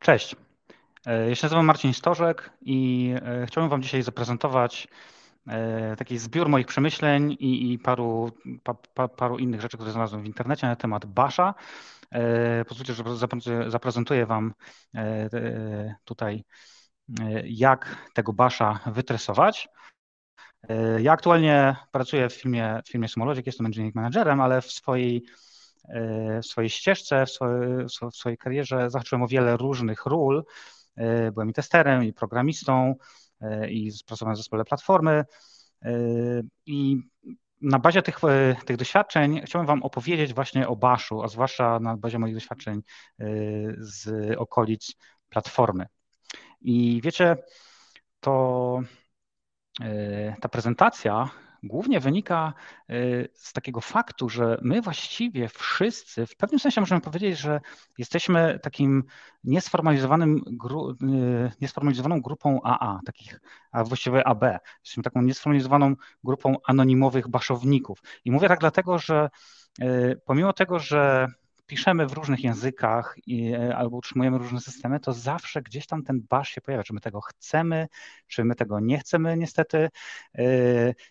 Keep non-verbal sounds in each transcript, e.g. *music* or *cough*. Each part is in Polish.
Cześć. E, ja się nazywam Marcin Stożek i e, chciałbym Wam dzisiaj zaprezentować e, taki zbiór moich przemyśleń i, i paru, pa, pa, paru innych rzeczy, które znalazłem w internecie na temat Basha. Pozwólcie, że zaprezentuję Wam tutaj, jak tego Basha wytresować. Ja aktualnie pracuję w firmie, w firmie Sumologic, jestem engineering managerem, ale w swojej w swojej ścieżce, w swojej, w swojej karierze zahaczyłem o wiele różnych ról. E, byłem i testerem, i programistą, e, i pracowałem w zespole platformy. E, I na bazie tych, tych doświadczeń chciałbym Wam opowiedzieć właśnie o Baszu, a zwłaszcza na bazie moich doświadczeń z okolic platformy. I wiecie, to ta prezentacja głównie wynika y, z takiego faktu, że my właściwie wszyscy, w pewnym sensie możemy powiedzieć, że jesteśmy takim niesformalizowanym gru, y, niesformalizowaną grupą AA, takich, a właściwie AB. Jesteśmy taką niesformalizowaną grupą anonimowych baszowników. I mówię tak dlatego, że y, pomimo tego, że piszemy w różnych językach i, albo utrzymujemy różne systemy, to zawsze gdzieś tam ten bash się pojawia, czy my tego chcemy, czy my tego nie chcemy niestety.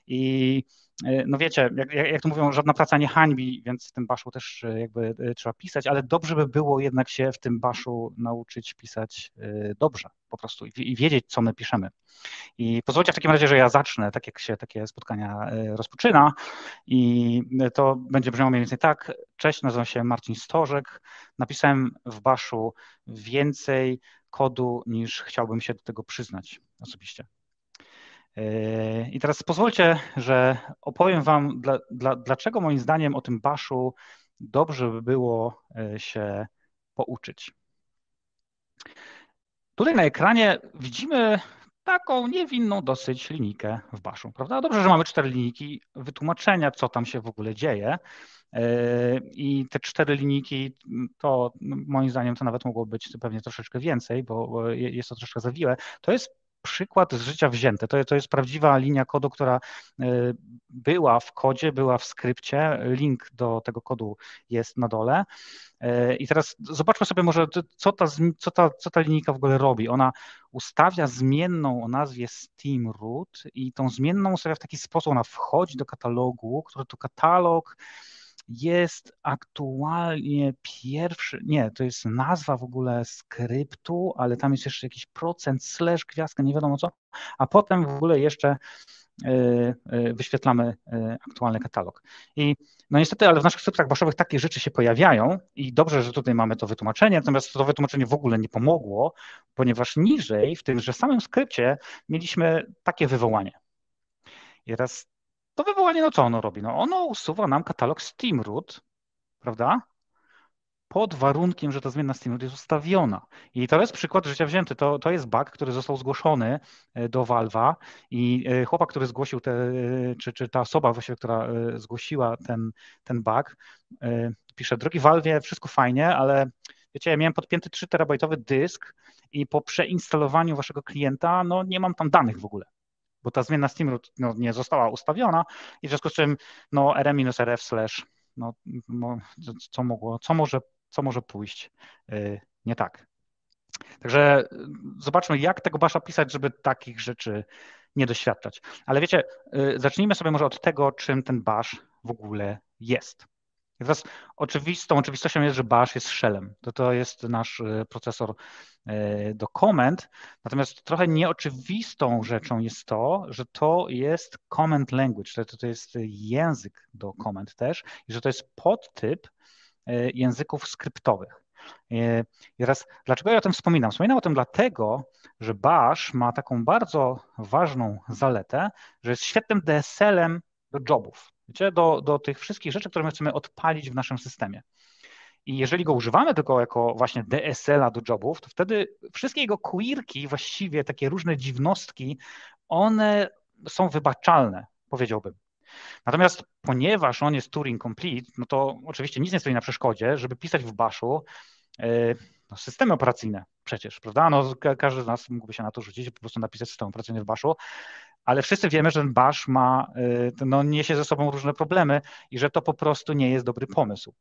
I E, no wiecie, jak, jak to mówią, żadna praca nie hańbi, więc w tym baszu też e, jakby e, trzeba pisać, ale dobrze by było jednak się w tym baszu nauczyć pisać dobrze po prostu i, wiedzieć, co my piszemy. I pozwólcie w takim razie, że ja zacznę, tak jak się takie spotkania rozpoczyna i to będzie brzmiało mniej więcej tak. Cześć, nazywam się Marcin Stożek. Napisałem w baszu więcej kodu niż chciałbym się do tego przyznać osobiście. I teraz pozwólcie, że opowiem Wam, dla, dla, dlaczego moim zdaniem o tym baszu dobrze by było e, się pouczyć. Tutaj na ekranie widzimy taką niewinną dosyć linijkę w baszu, prawda? Dobrze, że mamy cztery linijki wytłumaczenia, co tam się w ogóle dzieje. E, I te cztery linijki, to moim zdaniem to nawet mogło być pewnie troszeczkę więcej, bo jest to troszeczkę zawiłe. To jest przykład z życia wzięty. To, to jest prawdziwa linia kodu, która e, była w kodzie, była w skrypcie. Link do tego kodu jest na dole. E, I teraz zobaczmy sobie może, co ta, co, ta, co ta linijka w ogóle robi. Ona ustawia zmienną o nazwie Steam Root i tą zmienną ustawia w taki sposób, ona wchodzi do katalogu, który to katalog jest aktualnie pierwszy, nie, to jest nazwa w ogóle skryptu, ale tam jest jeszcze jakiś procent, slash, gwiazdka, nie wiadomo co, a potem w ogóle jeszcze e, e, wyświetlamy e, aktualny katalog. I no niestety, ale w naszych skryptach baszowych takie rzeczy się pojawiają i dobrze, że tutaj mamy to wytłumaczenie, natomiast to wytłumaczenie w ogóle nie pomogło, ponieważ niżej w tymże samym skrypcie mieliśmy takie wywołanie. I teraz to wywołanie, no co ono robi? No ono usuwa nam katalog SteamRoot, prawda? Pod warunkiem, że ta zmienna SteamRoot jest ustawiona. I to jest przykład życia wzięty. To, to jest bug, który został zgłoszony e, do Valve'a i e, chłopak, który zgłosił te, e, czy, czy ta osoba właściwie, która zgłosiła ten, ten bug, pisze, drogi Valve'ie, wszystko fajnie, ale wiecie, ja miałem podpięty 3 terabajtowy dysk i po przeinstalowaniu waszego klienta, no nie mam tam danych w ogóle bo ta zmiana Steamroot no, nie została ustawiona i w związku z czym no, rm-rf slash, no, co, mogło, co, może, co może pójść yy, nie tak. Także y, zobaczmy, jak tego basza pisać, żeby takich rzeczy nie doświadczać. Ale wiecie, yy, zacznijmy sobie może od tego, czym ten bash w ogóle jest. Teraz oczywistą oczywistością jest, że bash jest shellem. To, to jest nasz y, procesor y, do komend. Natomiast trochę nieoczywistą rzeczą jest to, że to jest command language, to, to jest język do komend też i że to jest podtyp y, języków skryptowych. I teraz, dlaczego ja o tym wspominam? Wspominam o tym dlatego, że Bash ma taką bardzo ważną zaletę, że jest świetnym DSL-em do jobów. Wiecie, do, do tych wszystkich rzeczy, które my chcemy odpalić w naszym systemie. I jeżeli go używamy tylko jako właśnie DSL-a do jobów, to wtedy wszystkie jego quirki, właściwie takie różne dziwnostki, one są wybaczalne, powiedziałbym. Natomiast ponieważ on jest Turing Complete, no to oczywiście nic nie stoi na przeszkodzie, żeby pisać w Bashu yy, no, systemy operacyjne przecież, prawda? No, każdy z nas mógłby się na to rzucić, po prostu napisać system operacyjny w Bashu, ale wszyscy wiemy, że ten bash ma, no, niesie ze sobą różne problemy i że to po prostu nie jest dobry pomysł.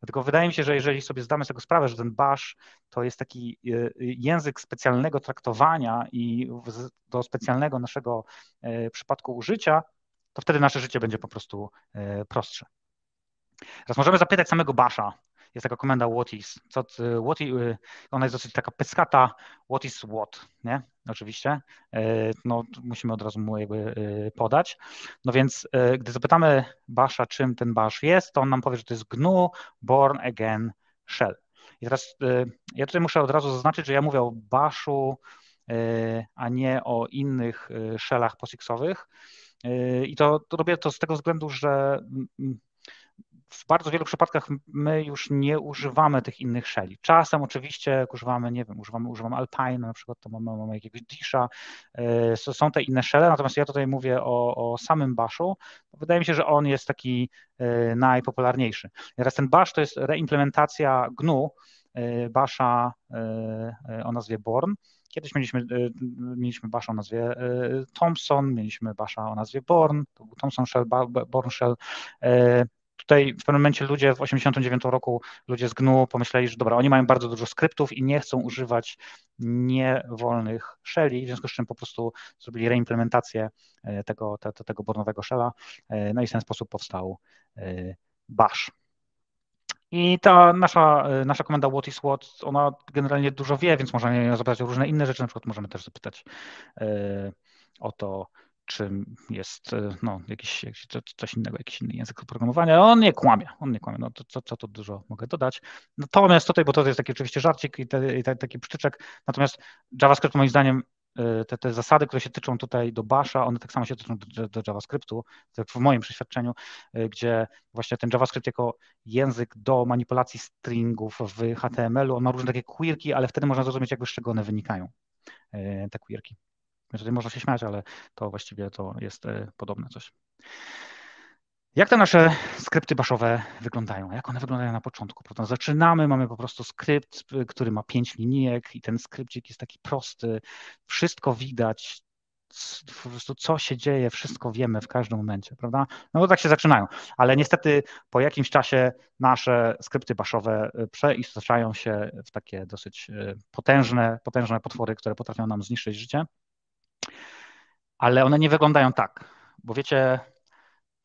Dlatego wydaje mi się, że jeżeli sobie zdamy z tego sprawę, że ten bash to jest taki język specjalnego traktowania i do specjalnego naszego przypadku użycia, to wtedy nasze życie będzie po prostu prostsze. Teraz możemy zapytać samego Basha, jest taka komenda what is. Co, what is, ona jest dosyć taka pyskata, what is what, nie? Oczywiście. E, no, musimy od razu mu jakby e, podać. No więc gdy zapytamy Basha, czym ten Bash jest, to on nam powie, że to jest GNU Born Again Shell. I teraz ja tutaj muszę od razu zaznaczyć, że ja mówię o Bashu, a nie o innych shellach POSIXowych. I to, to robię to z tego względu, że w bardzo wielu przypadkach my już nie używamy tych innych shelli. Czasem oczywiście, jak używamy, nie wiem, używamy, używamy Alpine, na przykład to mamy, mamy jakiegoś Disha, e, są te inne shelle, natomiast ja tutaj mówię o, o samym Bashu. Wydaje mi się, że on jest taki e, najpopularniejszy. Teraz ten Bash to jest reimplementacja GNU, e, Basha o nazwie Born. Kiedyś mieliśmy, mieliśmy Basha o nazwie Thompson, mieliśmy Basha o nazwie Born, to był Thompson Shell, Born Shell tutaj w pewnym momencie ludzie w 89 roku, ludzie z GNU pomyśleli, że dobra, oni mają bardzo dużo skryptów i nie chcą używać niewolnych shelli, w związku z czym po prostu zrobili reimplementację e, tego, te, tego bornowego shella, e, no i w ten sposób powstał e, bash. I ta nasza, nasza komenda what is what, ona generalnie dużo wie, więc możemy ją zapytać o różne inne rzeczy, na przykład możemy też zapytać o to, czym jest e, no, jakiś, coś innego, jakiś inny język oprogramowania. On nie kłamie, on nie kłamie, no to co, co to dużo mogę dodać. Natomiast tutaj, bo to jest taki oczywiście żarcik i, te, i te, taki przytyczek, natomiast JavaScript moim zdaniem e, te, te zasady, które się tyczą tutaj do Basha, one tak samo się tyczą do, do JavaScriptu, tak w moim przeświadczeniu, e, gdzie właśnie ten JavaScript jako język do manipulacji stringów w HTML-u, on ma różne takie quirki, ale wtedy można zrozumieć jakby z czego one wynikają, te quirki. Tutaj można się śmiać, ale to właściwie to jest e, podobne coś. Jak te nasze skrypty baszowe wyglądają? Jak one wyglądają na początku? Prawda? Zaczynamy, mamy po prostu skrypt, który ma pięć linijek i ten skrypcik jest taki prosty, wszystko widać, po prostu co się dzieje, wszystko wiemy w każdym momencie, prawda? No bo tak się zaczynają, ale niestety po jakimś czasie nasze skrypty baszowe e, przeistaczają się w takie dosyć e, potężne, potężne potwory, które potrafią nam zniszczyć życie ale one nie wyglądają tak, bo wiecie,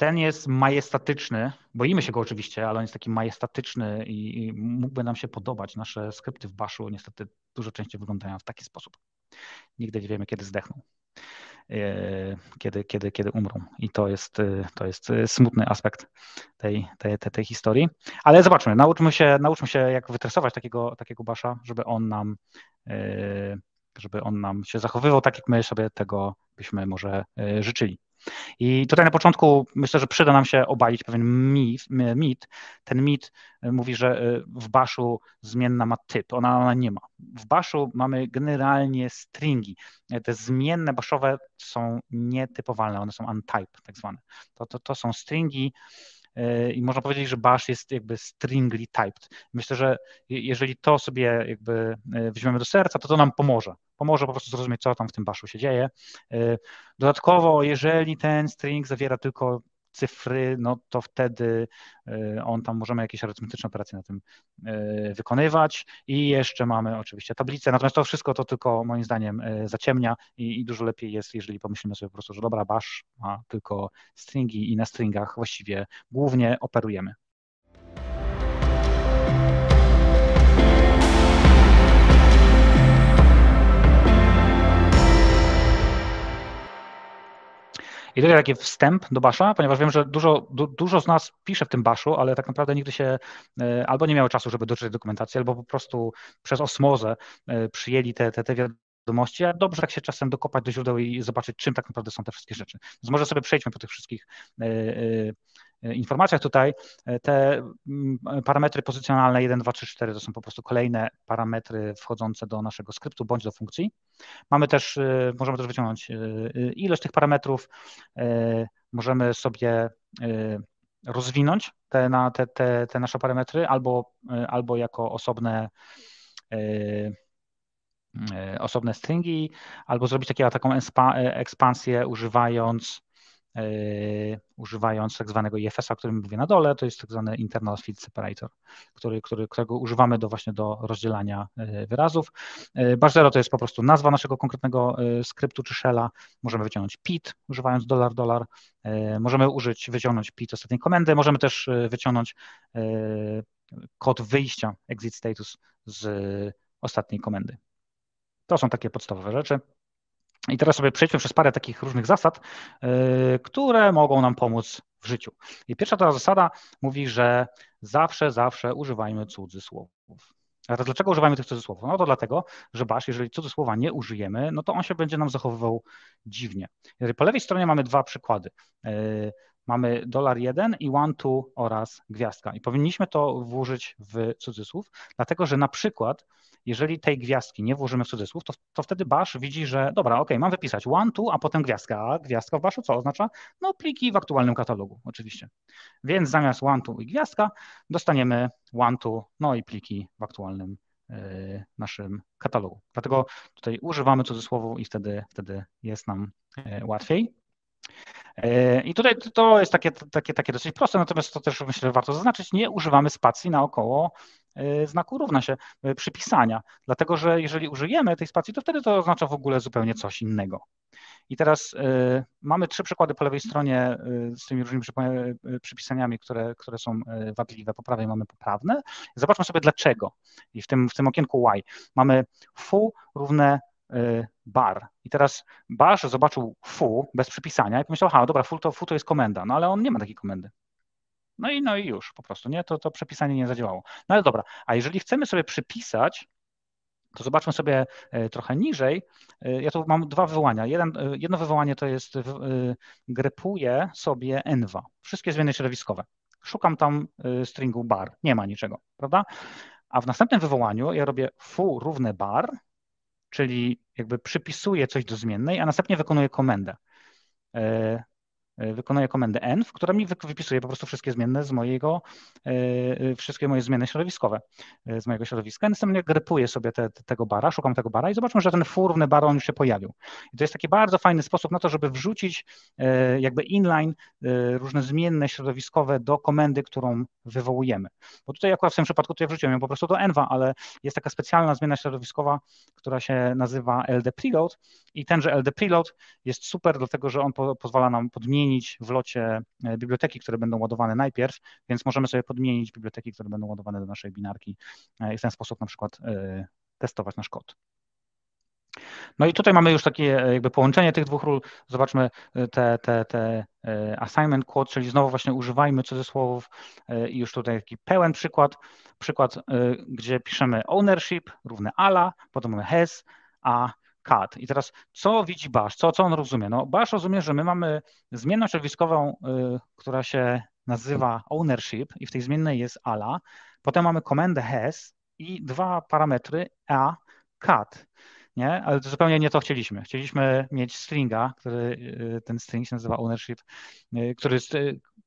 ten jest majestatyczny, boimy się go oczywiście, ale on jest taki majestatyczny i, i mógłby nam się podobać. Nasze skrypty w Bashu niestety dużo częściej wyglądają w taki sposób. Nigdy nie wiemy, kiedy zdechną, e, kiedy, kiedy, kiedy umrą. I to jest, e, to jest e, smutny aspekt tej, tej, tej, tej historii. Ale zobaczmy, nauczmy się, nauczmy się jak wytresować takiego, takiego Basha, żeby on nam żeby on nam się zachowywał tak, jak my sobie tego byśmy może e, życzyli. I tutaj na początku myślę, że przyda nam się obalić pewien mit. mit. Ten mit e, mówi, że e, w baszu zmienna ma typ, ona, ona nie ma. W baszu mamy generalnie stringi. Te zmienne baszowe są nietypowalne, one są untype tak zwane. To, to, to są stringi, i można powiedzieć, że bash jest jakby stringly typed. Myślę, że jeżeli to sobie jakby e, weźmiemy do serca, to to nam pomoże. Pomoże po prostu zrozumieć, co tam w tym bashu się dzieje. E, dodatkowo, jeżeli ten string zawiera tylko cyfry, no to wtedy e, on tam możemy jakieś arytmetyczne operacje na tym e, wykonywać i jeszcze mamy oczywiście tablicę, natomiast to wszystko to tylko moim zdaniem e, zaciemnia i, i dużo lepiej jest, jeżeli pomyślimy sobie po prostu, że dobra, bash ma tylko stringi i na stringach właściwie głównie operujemy. I tutaj taki wstęp do Basza, ponieważ wiem, że dużo, du, dużo z nas pisze w tym Baszu, ale tak naprawdę nigdy się e, albo nie miało czasu, żeby dotrzeć dokumentacji, albo po prostu przez osmozę e, przyjęli te, te, te wiadomości, a dobrze tak się czasem dokopać do źródeł i zobaczyć, czym tak naprawdę są te wszystkie rzeczy. Więc może sobie przejdźmy po tych wszystkich E, informacjach tutaj e, te mm, parametry pozycjonalne 1, 2, 3, 4 to są po prostu kolejne parametry wchodzące do naszego skryptu bądź do funkcji. Mamy też, e, możemy też wyciągnąć ilość tych parametrów, możemy sobie rozwinąć te, na, te, te, te nasze parametry albo, albo jako osobne osobne stringi, albo zrobić taką, ekspansję używając używając tak zwanego IFS-a, o którym mówię na dole, to jest tak zwany internal feed separator, który, który, którego używamy do właśnie do rozdzielania yy, wyrazów. Yy, bash zero to jest po prostu nazwa naszego konkretnego skryptu czy shella. Możemy wyciągnąć pit używając dolar, dolar. Możemy użyć, wyciągnąć pit ostatniej komendy. Możemy też wyciągnąć kod wyjścia exit status z ostatniej komendy. To są takie podstawowe rzeczy. I teraz sobie przejdźmy przez parę takich różnych zasad, yy, które mogą nam pomóc w życiu. I pierwsza ta zasada mówi, że zawsze, zawsze używajmy cudzysłowów. A teraz dlaczego używamy tych cudzysłowów? No to dlatego, że basz, jeżeli cudzysłowa nie użyjemy, no to on się będzie nam zachowywał dziwnie. Po lewej stronie mamy dwa przykłady. Mamy dolar jeden i one, two oraz gwiazdka. I powinniśmy to włożyć w cudzysłów, dlatego że na przykład jeżeli tej gwiazdki nie włożymy w cudzysłów, to, to wtedy bash widzi, że dobra, ok, mam wypisać one, two, a potem gwiazdka. A gwiazdka w baszu co oznacza? No pliki w aktualnym katalogu, oczywiście. Więc zamiast one, two i gwiazdka dostaniemy one, two, no i pliki w aktualnym y, naszym katalogu. Dlatego tutaj używamy cudzysłowu i wtedy, wtedy jest nam y, łatwiej. E, I tutaj to jest takie, takie, takie dosyć proste, natomiast to też myślę warto zaznaczyć, nie używamy spacji naokoło e, znaku równa się e, przypisania, dlatego że jeżeli użyjemy tej spacji, to wtedy to oznacza w ogóle zupełnie coś innego. I teraz mamy trzy przykłady po lewej stronie z tymi różnymi przypisaniami, które, które są wadliwe. Po prawej mamy poprawne. Zobaczmy sobie dlaczego. I w tym, w tym okienku Y mamy foo równe bar. I teraz Bash zobaczył fu bez przypisania i pomyślał, aha, dobra, fu to, fu to jest komenda, no ale on nie ma takiej komendy. No i, no i już po prostu, nie? To, to przepisanie nie zadziałało. No ale dobra, a jeżeli chcemy sobie przypisać, to zobaczmy sobie e, trochę niżej. E, ja tu mam dwa wywołania. Jeden, e, jedno wywołanie to jest grepuję sobie enva, wszystkie zmiany środowiskowe. Szukam tam stringu bar, nie ma niczego, prawda? A w następnym wywołaniu ja robię fu równe bar czyli jakby przypisuje coś do zmiennej, a następnie wykonuje komendę. E, wykonuję komendę env, która mi wypisuje po prostu wszystkie zmienne z mojego, e, e, wszystkie moje zmiany środowiskowe z mojego środowiska. Następnie grepuję sobie te, tego bara, szukam tego bara i zobaczmy, że ten fur równy bar on już się pojawił. I to jest taki bardzo fajny sposób na to, żeby wrzucić jakby inline różne zmienne środowiskowe do komendy, którą wywołujemy. Bo tutaj akurat w tym przypadku tutaj wrzuciłem ją po prostu do enva, ale jest taka specjalna zmiana środowiskowa, która się nazywa LD preload i tenże LD preload jest super, dlatego że on po, pozwala nam podmienić w locie e, biblioteki, które będą ładowane najpierw, więc możemy sobie podmienić biblioteki, które będą ładowane do naszej binarki e, i w ten sposób na przykład e, testować nasz kod. No i tutaj mamy już takie jakby połączenie tych dwóch ról. Zobaczmy te, te, te assignment quote, czyli znowu właśnie używajmy cudzysłowów i już tutaj taki pełen przykład, przykład, gdzie piszemy ownership równe ala, potem mamy has, a cat. I teraz co widzi Bash? Co, co on rozumie? No, Bash rozumie, że my mamy zmienną środowiskową, y, która się nazywa ownership i w tej zmiennej jest ala. Potem mamy komendę has i dwa parametry a, cat. Nie? Ale to zupełnie nie to chcieliśmy. Chcieliśmy mieć stringa, który, y, ten string się nazywa ownership, y, który,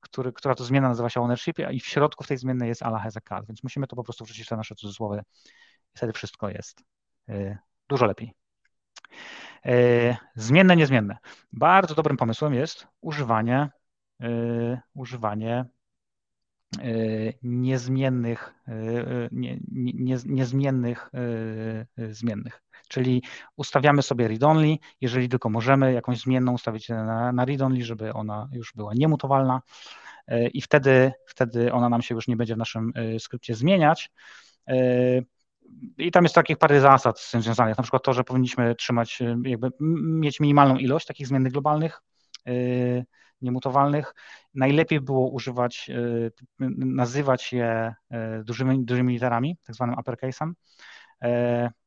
który, która to zmiana nazywa się ownership i w środku w tej zmiennej jest ala has a cat, więc musimy to po prostu wrzucić w te nasze cudzysłowy i wtedy wszystko jest dużo lepiej. E, zmienne, niezmienne. Bardzo dobrym pomysłem jest używanie, e, używanie e, niezmiennych, nie, nie, niezmiennych zmiennych. Czyli ustawiamy sobie read-only, jeżeli tylko możemy jakąś zmienną ustawić na, na read-only, żeby ona już była niemutowalna i wtedy, wtedy ona nam się już nie będzie w naszym skrypcie zmieniać i tam jest takich parę zasad z tym związanych, na przykład to, że powinniśmy trzymać, y, jakby mieć minimalną ilość takich zmiennych globalnych, yy, niemutowalnych. Najlepiej było używać, yy, nazywać je dużymi, dużymi literami, tak zwanym uppercase'em,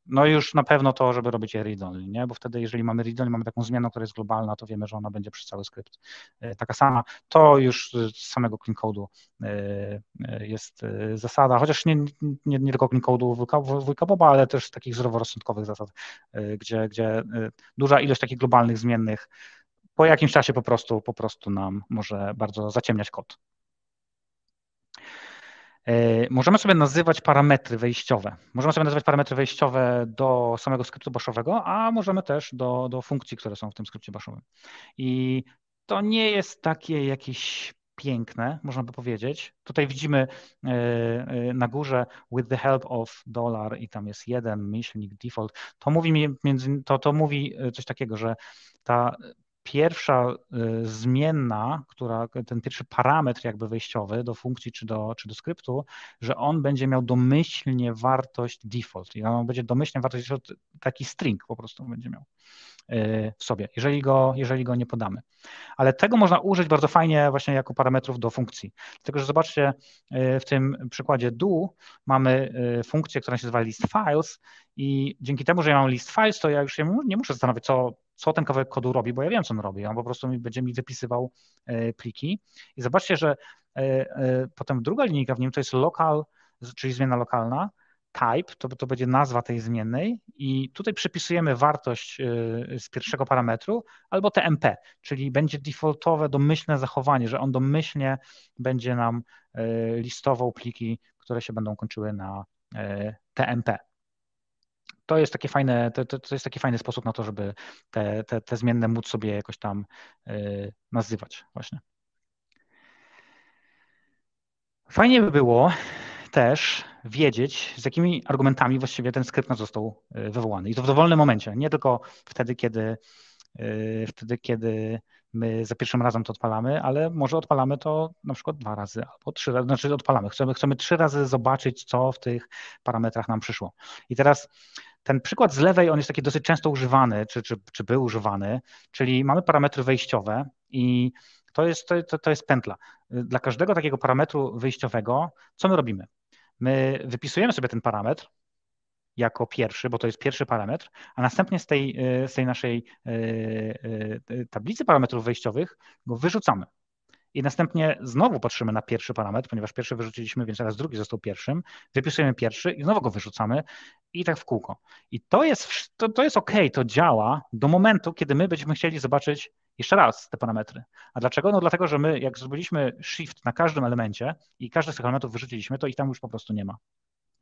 no i już na pewno to, żeby robić je read-only, nie? bo wtedy jeżeli mamy read-only, mamy taką zmianę, która jest globalna, to wiemy, że ona będzie przez cały skrypt e, taka sama. To już z samego clean code'u e, jest zasada, chociaż nie, nie, nie tylko clean code'u wujka Boba, ale też takich zdroworozsądkowych zasad, gdzie, gdzie duża ilość takich globalnych zmiennych po jakimś czasie po prostu, po prostu nam może bardzo zaciemniać kod. Możemy sobie nazywać parametry wejściowe. Możemy sobie nazywać parametry wejściowe do samego skryptu baszowego, a możemy też do, do funkcji, które są w tym skrypcie baszowym. I to nie jest takie jakieś piękne, można by powiedzieć. Tutaj widzimy e, e, na górze with the help of dollar i tam jest jeden myślnik default. To mówi, między, to, to mówi e, coś takiego, że ta pierwsza zmienna, która, ten pierwszy parametr jakby wejściowy do funkcji czy do, czy do skryptu, że on będzie miał domyślnie wartość default. I on będzie domyślnie wartość default, taki string po prostu będzie miał w sobie, jeżeli go, jeżeli go nie podamy. Ale tego można użyć bardzo fajnie właśnie jako parametrów do funkcji. Dlatego, że zobaczcie, w tym przykładzie do mamy funkcję, która się nazywa list files i dzięki temu, że ja mam list files, to ja już nie muszę zastanowić, co, co ten kawałek kodu robi, bo ja wiem, co on robi. On po prostu będzie mi wypisywał pliki. I zobaczcie, że potem druga linijka w nim to jest local, czyli zmiana lokalna, type, to, to będzie nazwa tej zmiennej i tutaj przypisujemy wartość z pierwszego parametru albo TMP, czyli będzie defaultowe, domyślne zachowanie, że on domyślnie będzie nam listował pliki, które się będą kończyły na TMP. To jest, takie fajne, to, to, jest taki fajny sposób na to, żeby te, te, te zmienne móc sobie jakoś tam nazywać właśnie. Fajnie by było, też wiedzieć, z jakimi argumentami właściwie ten skrypt został y, wywołany. I to w dowolnym momencie, nie tylko wtedy, kiedy, y, wtedy, kiedy my za pierwszym razem to odpalamy, ale może odpalamy to na przykład dwa razy albo trzy razy, znaczy odpalamy. Chcemy, chcemy trzy razy zobaczyć, co w tych parametrach nam przyszło. I teraz ten przykład z lewej, on jest taki dosyć często używany, czy, czy, czy był używany, czyli mamy parametry wejściowe i to jest, to, to jest pętla. Dla każdego takiego parametru wyjściowego, co my robimy? My wypisujemy sobie ten parametr jako pierwszy, bo to jest pierwszy parametr, a następnie z tej, z tej naszej e, e, tablicy parametrów wejściowych go wyrzucamy. I następnie znowu patrzymy na pierwszy parametr, ponieważ pierwszy wyrzuciliśmy, więc teraz drugi został pierwszym. Wypisujemy pierwszy i znowu go wyrzucamy i tak w kółko. I to jest, to, to jest ok, to działa do momentu, kiedy my będziemy chcieli zobaczyć jeszcze raz te parametry. A dlaczego? No dlatego, że my jak zrobiliśmy shift na każdym elemencie i każdy z tych elementów wyrzuciliśmy, to ich tam już po prostu nie ma.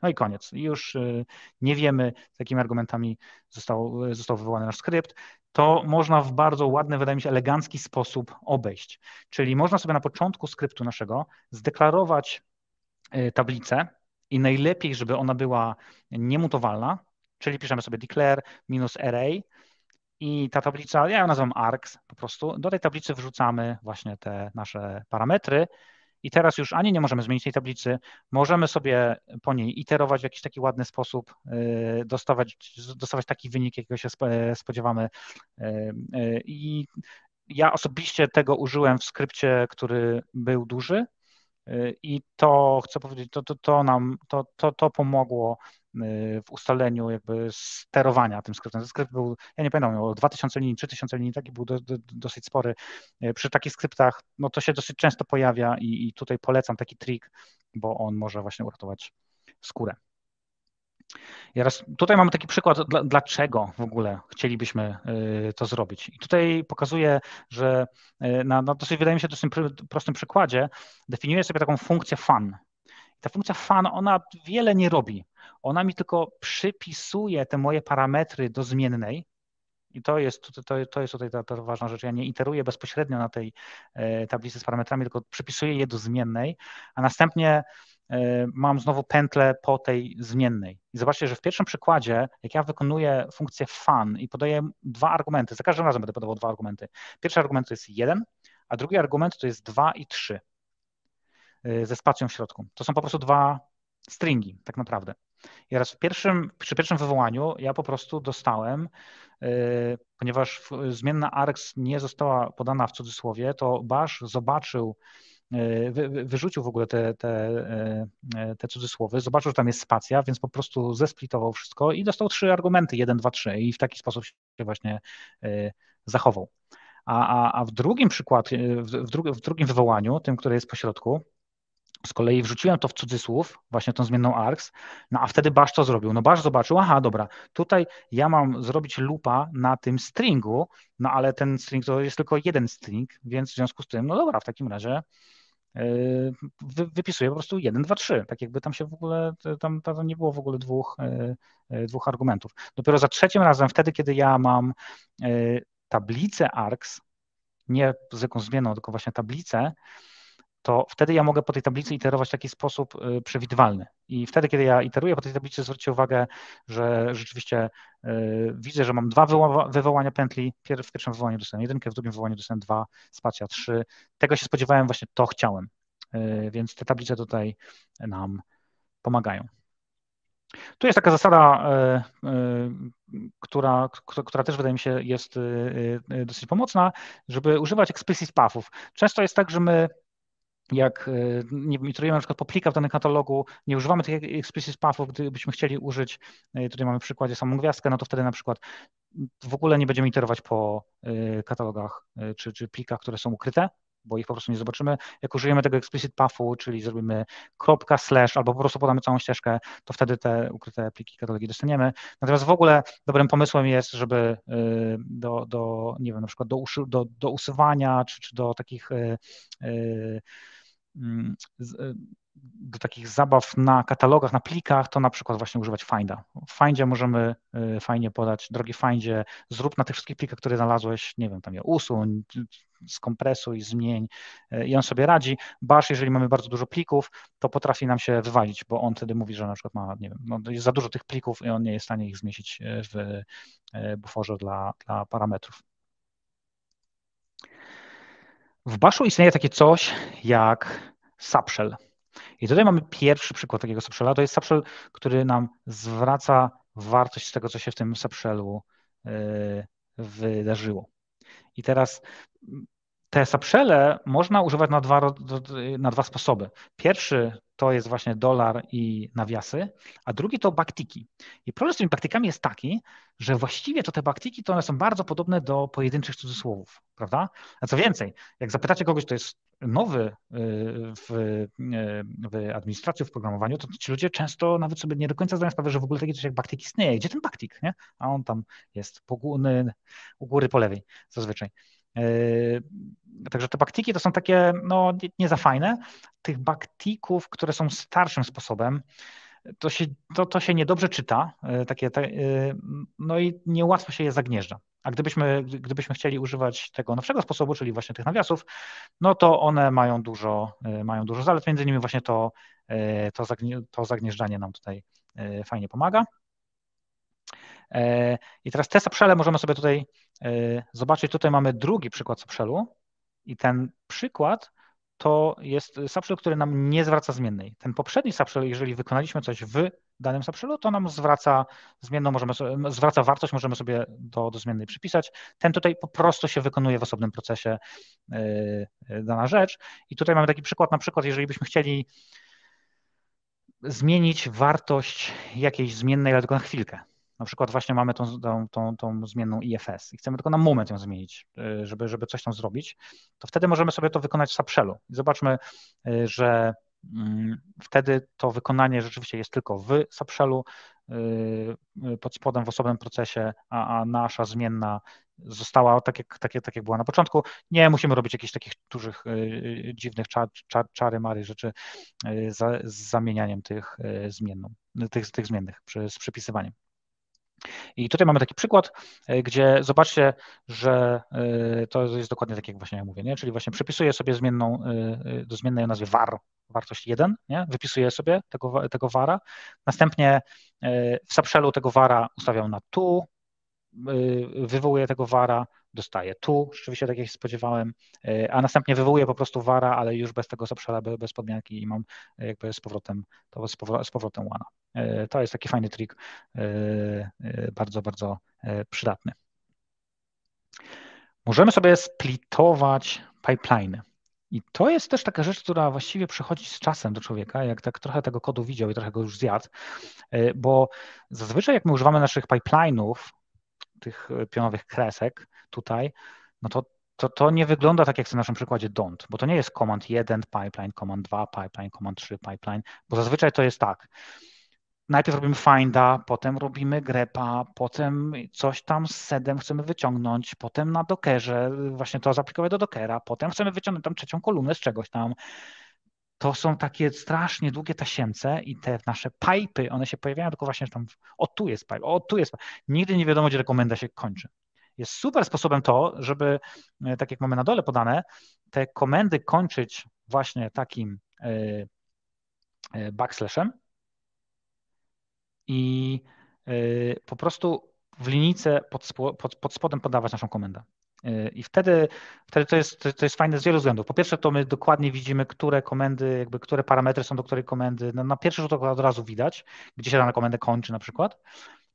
No i koniec. Już y, nie wiemy, z jakimi argumentami został, został wywołany nasz skrypt. To można w bardzo ładny, wydaje mi się, elegancki sposób obejść. Czyli można sobie na początku skryptu naszego zdeklarować y, tablicę i najlepiej, żeby ona była niemutowalna, czyli piszemy sobie declare minus array i ta tablica, ja ją nazywam args po prostu, do tej tablicy wrzucamy właśnie te nasze parametry i teraz już ani nie możemy zmienić tej tablicy, możemy sobie po niej iterować w jakiś taki ładny sposób, y, dostawać, dostawać taki wynik, jakiego się spodziewamy. Y, y, I ja osobiście tego użyłem w skrypcie, który był duży, i to chcę powiedzieć, to, to, to nam to, to, to pomogło w ustaleniu jakby sterowania tym skryptem. Ten skrypt był, ja nie pamiętam, o 2000 linii, 3000 linii, taki był do, do, dosyć spory. Y, przy takich skryptach no to się dosyć często pojawia i, i tutaj polecam taki trik, bo on może właśnie uratować skórę. I teraz tutaj mamy taki przykład, dlaczego w ogóle chcielibyśmy y, to zrobić. I tutaj pokazuję, że na, na dosyć, wydaje mi się, dosyć prostym przykładzie definiuję sobie taką funkcję fun. Ta funkcja fun, ona wiele nie robi. Ona mi tylko przypisuje te moje parametry do zmiennej, i to jest, to, to jest tutaj ta, ta, ważna rzecz. Ja nie iteruję bezpośrednio na tej e, tablicy z parametrami, tylko przypisuję je do zmiennej, a następnie e, mam znowu pętlę po tej zmiennej. I zobaczcie, że w pierwszym przykładzie, jak ja wykonuję funkcję fun i podaję dwa argumenty, za każdym razem będę podawał dwa argumenty. Pierwszy argument to jest jeden, a drugi argument to jest dwa i trzy e, ze spacją w środku. To są po prostu dwa stringi, tak naprawdę. I teraz pierwszym, przy pierwszym wywołaniu ja po prostu dostałem, yy, ponieważ zmienna args nie została podana w cudzysłowie, to Bash zobaczył, wy, wyrzucił w ogóle te, te, yy, te cudzysłowy, zobaczył, że tam jest spacja, więc po prostu zesplitował wszystko i dostał trzy argumenty, jeden, dwa, trzy i w taki sposób się właśnie zachował. A, a, a w drugim przykładzie, w, w, w drugim wywołaniu, tym, które jest po środku, z kolei wrzuciłem to w cudzysłów, właśnie tą zmienną args, no a wtedy Bash co zrobił? No Bash zobaczył, aha, dobra, tutaj ja mam zrobić lupa na tym stringu, no ale ten string to jest tylko jeden string, więc w związku z tym, no dobra, w takim razie wypisuje po prostu 1, 2, 3. Tak jakby tam się w ogóle, tam, tam nie było w ogóle dwóch, dwóch argumentów. Dopiero za trzecim razem, wtedy, kiedy ja mam tablicę ARCS, nie zwykłą zmienną, tylko właśnie tablicę, to wtedy ja mogę po tej tablicy iterować w taki sposób y, przewidywalny. I wtedy, kiedy ja iteruję po tej tablicy, zwróćcie uwagę, że rzeczywiście y, widzę, że mam dwa wywołania pętli. W pierwszym wywołaniu dostałem jedynkę, w drugim wywołaniu dostałem dwa, spacja trzy. Tego się spodziewałem, właśnie to chciałem. Y, więc te tablice tutaj nam pomagają. Tu jest taka zasada, która, która też wydaje mi się jest dosyć pomocna, żeby używać explicit pathów. Często jest tak, że my jak e, nie iterujemy na przykład po plikach w danym katalogu, nie używamy tych explicit pathów, gdybyśmy chcieli użyć, e, tutaj mamy w przykładzie samą gwiazdkę, no to wtedy na przykład w ogóle nie będziemy iterować po e, katalogach czy, czy plikach, które są ukryte, bo ich po prostu nie zobaczymy. Jak użyjemy tego explicit pathu, czyli zrobimy kropka, slash, albo po prostu podamy całą ścieżkę, to wtedy te ukryte pliki, katalogi dostaniemy. Natomiast w ogóle dobrym pomysłem jest, żeby do, do nie wiem, na przykład do, do, do usuwania, czy, czy do takich Mm, e, do takich zabaw na katalogach, na plikach, to na przykład właśnie używać Finda. W Findzie możemy e, fajnie podać, drogi Findzie, zrób na tych wszystkich plikach, które znalazłeś, nie wiem, tam je usuń, skompresuj, zmień e, i on sobie radzi. Bash, jeżeli mamy bardzo dużo plików, to potrafi nam się wywalić, bo on wtedy mówi, że na przykład ma, nie wiem, no jest za dużo tych plików i on nie jest w stanie ich zmieścić w buforze dla, dla parametrów. W Bashu istnieje takie coś jak subshell. I tutaj mamy pierwszy przykład takiego subshella. To jest subshell, który nam zwraca wartość z tego, co się w tym subshellu y, wydarzyło. I teraz te subshelle można używać na dwa, na dwa sposoby. Pierwszy to jest właśnie dolar i nawiasy, a drugi to baktiki. I problem z tymi baktikami jest taki, że właściwie to te baktiki to one są bardzo podobne do pojedynczych cudzysłowów, prawda? A co więcej, jak zapytacie kogoś, kto jest nowy y, w, y, w administracji, w programowaniu, to ci ludzie często nawet sobie nie do końca zdają sprawę, że w ogóle takie coś jak baktik istnieje. Gdzie ten baktik, nie? A on tam jest po góry, u góry po lewej zazwyczaj. Yy, także te baktiki to są takie, no nie za fajne. Tych baktików, które są starszym sposobem, to się, to, to się niedobrze czyta, yy, takie, te, yy, no i niełatwo się je zagnieżdża. A gdybyśmy, gdybyśmy chcieli używać tego nowszego sposobu, czyli właśnie tych nawiasów, no to one mają dużo, mają dużo zalet, między innymi właśnie to, to, to zagnieżdżanie nam tutaj fajnie pomaga. I teraz te subshelle możemy sobie tutaj E, zobaczcie, tutaj mamy drugi przykład subshellu i ten przykład to jest subshell, który nam nie zwraca zmiennej. Ten poprzedni subshell, jeżeli wykonaliśmy coś w danym subshellu, to nam zwraca zmienną, możemy sobie, zwraca wartość, możemy sobie do, do zmiennej przypisać. Ten tutaj po prostu się wykonuje w osobnym procesie yy, dana rzecz. I tutaj mamy taki przykład, na przykład jeżeli byśmy chcieli zmienić wartość jakiejś zmiennej, ale tylko na chwilkę na przykład właśnie mamy tą, tą, tą, tą zmienną IFS i chcemy tylko na moment ją zmienić, y, żeby, żeby coś tam zrobić, to wtedy możemy sobie to wykonać w Subshellu. I zobaczmy, y, że mm, wtedy to wykonanie rzeczywiście jest tylko w Subshellu, y, pod spodem w osobnym procesie, a, a nasza zmienna została tak jak, tak, jak, tak jak była na początku. Nie musimy robić jakichś takich dużych, dziwnych czar, czar, czary mary rzeczy z, zamienianiem tych zmienną, tych, tych zmiennych, z przypisywaniem. I tutaj mamy taki przykład, e, gdzie zobaczcie, że e, to jest dokładnie tak, jak właśnie ja mówię, nie? czyli właśnie przepisuję sobie zmienną, e, do zmiennej o nazwie var, wartość 1, nie? wypisuję sobie tego, tego vara, następnie w subshellu tego vara ustawiam na tu, wywołuję tego vara, dostaję tu, rzeczywiście tak jak się spodziewałem, a następnie wywołuję po prostu vara, ale już bez tego subshella, bez podmianki i mam jakby z powrotem, to z powrotem łana. E, to jest taki fajny trik, e, e, bardzo, bardzo przydatny. Możemy sobie splitować pipeline. I to jest też taka rzecz, która właściwie przychodzi z czasem do człowieka, jak tak trochę tego kodu widział i trochę go już zjadł, bo zazwyczaj jak my używamy naszych pipeline'ów, tych pionowych kresek tutaj, no to to, to nie wygląda tak jak w naszym przykładzie don't, bo to nie jest command 1 pipeline, command 2 pipeline, command 3 pipeline, bo zazwyczaj to jest tak najpierw robimy finda, potem robimy grepa, potem coś tam z sedem chcemy wyciągnąć, potem na dockerze właśnie to zaaplikować do dockera, potem chcemy wyciągnąć tam trzecią kolumnę z czegoś tam. To są takie strasznie długie tasiemce i te nasze pipy, one się pojawiają tylko właśnie tam, o tu jest pipe, o tu jest pipe. Nigdy nie wiadomo, gdzie rekomenda się kończy. Jest super sposobem to, żeby, e, tak jak mamy na dole podane, te komendy kończyć właśnie takim e, e, backslashem i po prostu w linijce pod, pod, pod spodem podawać naszą komendę. I wtedy, wtedy to, jest, to jest fajne z wielu względów. Po pierwsze, to my dokładnie widzimy, które komendy, jakby które parametry są do której komendy. No, na pierwszy rzut oka od razu widać, gdzie się dana komenda kończy na przykład.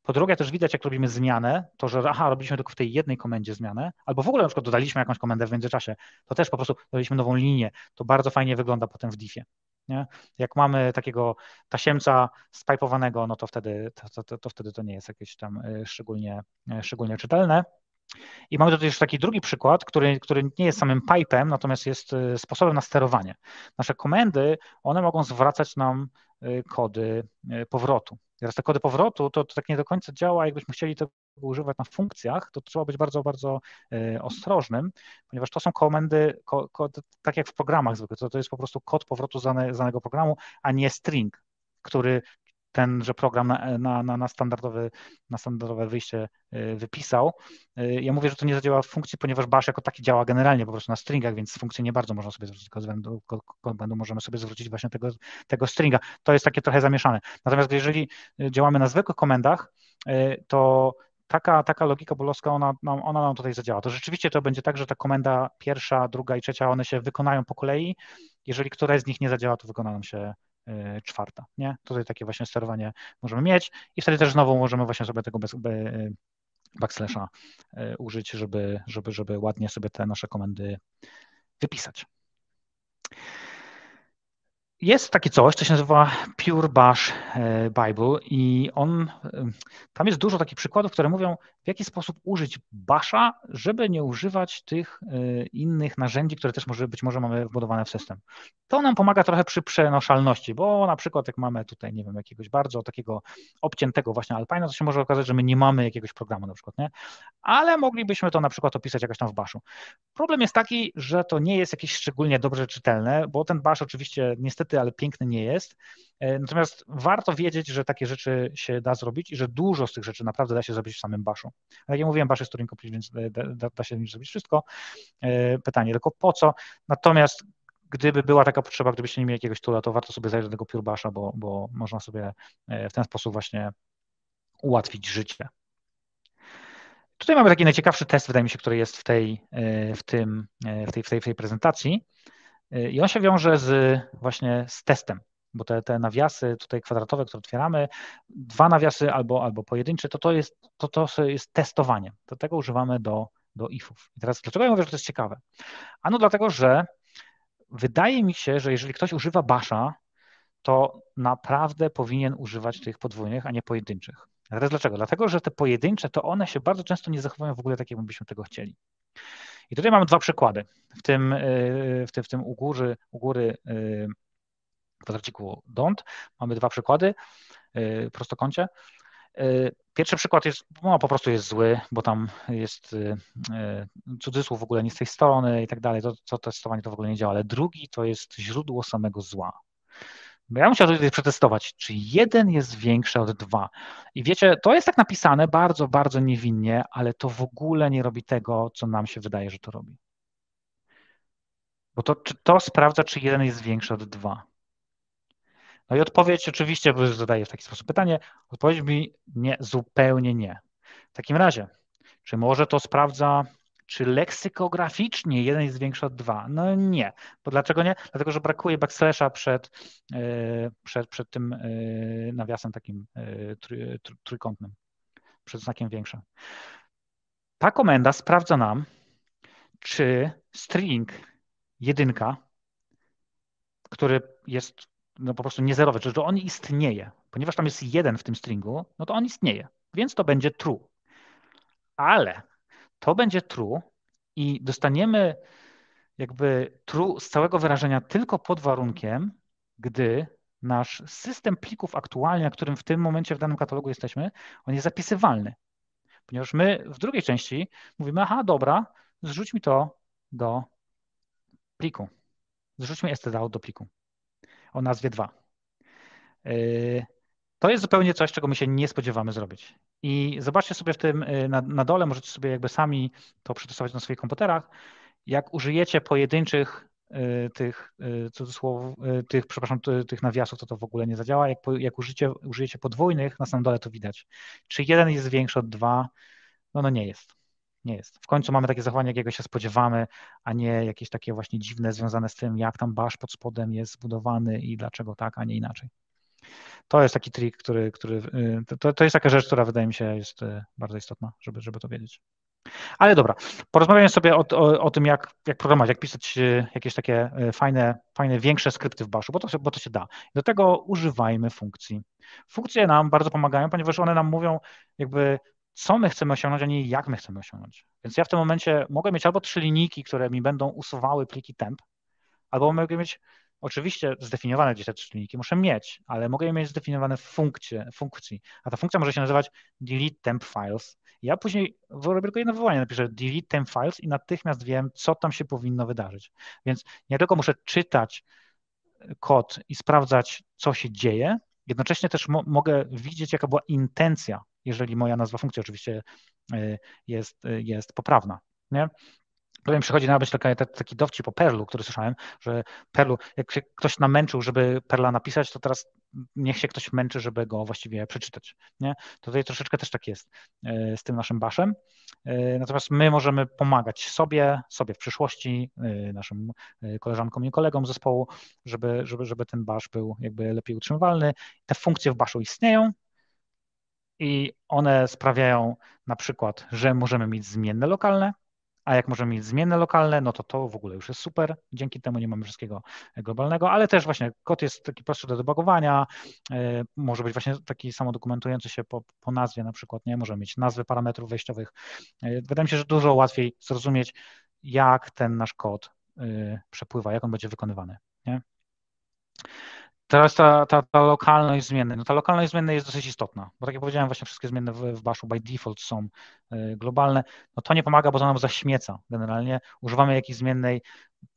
Po drugie, też widać, jak robimy zmianę, to, że aha, robiliśmy tylko w tej jednej komendzie zmianę, albo w ogóle na przykład dodaliśmy jakąś komendę w międzyczasie, to też po prostu dodaliśmy nową linię. To bardzo fajnie wygląda potem w diffie. Nie? Jak mamy takiego tasiemca spajpowanego, no to wtedy to, to, to, wtedy to nie jest jakieś tam e, szczególnie, e, szczególnie czytelne. I mamy tutaj już taki drugi przykład, który, który nie jest samym pipem, natomiast jest e, sposobem na sterowanie. Nasze komendy, one mogą zwracać nam e, kody e, powrotu. Teraz te kody powrotu to, to tak nie do końca działa, jakbyśmy chcieli tego używać na funkcjach, to trzeba być bardzo, bardzo ostrożnym, ponieważ to są komendy, ko, ko, tak jak w programach zwykle, to, to jest po prostu kod powrotu danego programu, a nie string, który tenże program na, na, na, standardowy, na standardowe wyjście y, wypisał. Y, ja mówię, że to nie zadziała w funkcji, ponieważ bash jako taki działa generalnie po prostu na stringach, więc z funkcji nie bardzo można sobie zwrócić, tylko z błędu możemy sobie zwrócić właśnie tego, tego stringa. To jest takie trochę zamieszane. Natomiast jeżeli działamy na zwykłych komendach, to taka, taka logika bolowska, ona, ona nam tutaj zadziała. To rzeczywiście to będzie tak, że ta komenda pierwsza, druga i trzecia, one się wykonają po kolei. Jeżeli któraś z nich nie zadziała, to wykona nam się E, czwarta. Nie? Tutaj takie właśnie sterowanie możemy mieć i wtedy też znowu możemy właśnie sobie tego bez, e, backslasha e, użyć, żeby, żeby, żeby ładnie sobie te nasze komendy wypisać. Jest takie coś, co się nazywa Pure Bash e, Bible i on, e, tam jest dużo takich przykładów, które mówią, w jaki sposób użyć Basha, żeby nie używać tych e, innych narzędzi, które też może być może mamy wbudowane w system. To nam pomaga trochę przy przenoszalności, bo na przykład jak mamy tutaj, nie wiem, jakiegoś bardzo takiego obciętego właśnie Alpina, to się może okazać, że my nie mamy jakiegoś programu na przykład, nie? Ale moglibyśmy to na przykład opisać jakoś tam w Bashu. Problem jest taki, że to nie jest jakieś szczególnie dobrze czytelne, bo ten Bash oczywiście niestety niestety, ale piękny nie jest. E, natomiast warto wiedzieć, że takie rzeczy się da zrobić i że dużo z tych rzeczy naprawdę da się zrobić w samym baszu. Tak jak mówiłem, bash jest Turing Complete, więc da, da się zrobić wszystko. E, pytanie tylko po co? Natomiast gdyby była taka potrzeba, gdybyście nie mieli jakiegoś tula, to warto sobie zajrzeć do tego Pure Basha, bo, bo można sobie e, w ten sposób właśnie ułatwić życie. Tutaj mamy taki najciekawszy test, wydaje mi się, który jest w tej, w tym, w tej, w tej, w tej prezentacji. I on się wiąże z właśnie z testem, bo te, te nawiasy tutaj kwadratowe, które otwieramy, dwa nawiasy albo, albo pojedyncze, to to jest, to, to jest testowanie. Do tego używamy do, do ifów. I teraz dlaczego ja mówię, że to jest ciekawe? Ano dlatego, że wydaje mi się, że jeżeli ktoś używa basza, to naprawdę powinien używać tych podwójnych, a nie pojedynczych. A teraz dlaczego? Dlatego, że te pojedyncze, to one się bardzo często nie zachowują w ogóle tak, jakbyśmy tego chcieli. I tutaj mamy dwa przykłady. W tym, y, w tym, w tym u, góry, u góry y, kwadraciku don't mamy dwa przykłady y, w prostokącie. Pierwszy przykład jest, no, po prostu jest zły, bo tam jest cudzysłów w ogóle nie z tej strony i tak dalej, to, to testowanie to w ogóle nie działa, ale drugi to jest źródło samego zła. Ja musiałem tutaj przetestować, czy jeden jest większy od dwa. I wiecie, to jest tak napisane bardzo, bardzo niewinnie, ale to w ogóle nie robi tego, co nam się wydaje, że to robi. Bo to, to sprawdza, czy jeden jest większy od dwa. No i odpowiedź oczywiście, bo zadaję w taki sposób pytanie, odpowiedź mi nie, zupełnie nie. W takim razie, czy może to sprawdza czy leksykograficznie jeden jest większy od dwa? No nie. Bo dlaczego nie? Dlatego, że brakuje backslasha przed, e, przed, przed tym e, nawiasem takim e, trój, trójkątnym, przed znakiem większym. Ta komenda sprawdza nam, czy string jedynka, który jest no po prostu niezerowy, czyli że on istnieje. Ponieważ tam jest jeden w tym stringu, no to on istnieje, więc to będzie true. Ale to będzie true i dostaniemy jakby true z całego wyrażenia tylko pod warunkiem, gdy nasz system plików aktualnie, na którym w tym momencie w danym katalogu jesteśmy, on jest zapisywalny. Ponieważ my w drugiej części mówimy, aha, dobra, zrzuć mi to do pliku. Zrzuć mi stdout do pliku. o nazwie 2. To jest zupełnie coś, czego my się nie spodziewamy zrobić. I zobaczcie sobie w tym na, na dole, możecie sobie jakby sami to przetestować na swoich komputerach. Jak użyjecie pojedynczych tych cudzysłów, tych, przepraszam, tych nawiasów, to to w ogóle nie zadziała. Jak, jak użycie, użyjecie podwójnych, na samym dole to widać. Czy jeden jest większy od dwa? No, no nie jest. Nie jest. W końcu mamy takie zachowanie, jakiego się spodziewamy, a nie jakieś takie właśnie dziwne związane z tym, jak tam basz pod spodem jest zbudowany i dlaczego tak, a nie inaczej. To jest taki trik, który, który y, to, to jest taka rzecz, która wydaje mi się jest y, bardzo istotna, żeby, żeby to wiedzieć. Ale dobra, porozmawiamy sobie o, o, o, tym, jak, jak programować, jak pisać y, jakieś takie fajne, fajne, większe skrypty w Bashu, bo to, bo to się da. Do tego używajmy funkcji. Funkcje nam bardzo pomagają, ponieważ one nam mówią jakby co my chcemy osiągnąć, a nie jak my chcemy osiągnąć. Więc ja w tym momencie mogę mieć albo trzy linijki, które mi będą usuwały pliki temp, albo mogę mieć oczywiście zdefiniowane gdzieś te trzy linijki, muszę mieć, ale mogę je mieć zdefiniowane w funkcie, funkcji, a ta funkcja może się nazywać delete temp files. Ja później robię tylko jedno wywołanie, napiszę delete temp files i natychmiast wiem, co tam się powinno wydarzyć. Więc nie tylko muszę czytać kod i sprawdzać, co się dzieje, jednocześnie też mo mogę widzieć, jaka była intencja jeżeli moja nazwa funkcji oczywiście e, jest, e, jest poprawna. Nie? Potem przychodzi na myśl taki, dowcip o Perlu, który słyszałem, że Perlu, jak się ktoś namęczył, żeby Perla napisać, to teraz niech się ktoś męczy, żeby go właściwie przeczytać. Nie? To tutaj troszeczkę też tak jest e, z tym naszym baszem. Natomiast my możemy pomagać sobie, sobie w przyszłości, naszym koleżankom i kolegom zespołu, żeby, żeby, żeby ten basz był jakby lepiej utrzymywalny. Te funkcje w baszu istnieją, i one sprawiają na przykład, że możemy mieć zmienne lokalne, a jak możemy mieć zmienne lokalne, no to to w ogóle już jest super. Dzięki temu nie mamy wszystkiego globalnego, ale też właśnie kod jest taki prostszy do debugowania, e, może być właśnie taki samodokumentujący się po, po nazwie na przykład, nie? Możemy mieć nazwy parametrów wejściowych. E, wydaje mi się, że dużo łatwiej zrozumieć, jak ten nasz kod e, przepływa, jak on będzie wykonywany. Nie? Teraz ta, ta, ta lokalność zmiennej, no ta lokalność zmiennej jest dosyć istotna, bo tak jak powiedziałem, właśnie wszystkie zmienne w, w Bashu by default są y, globalne, no to nie pomaga, bo to nam zaśmieca generalnie. Używamy jakiejś zmiennej,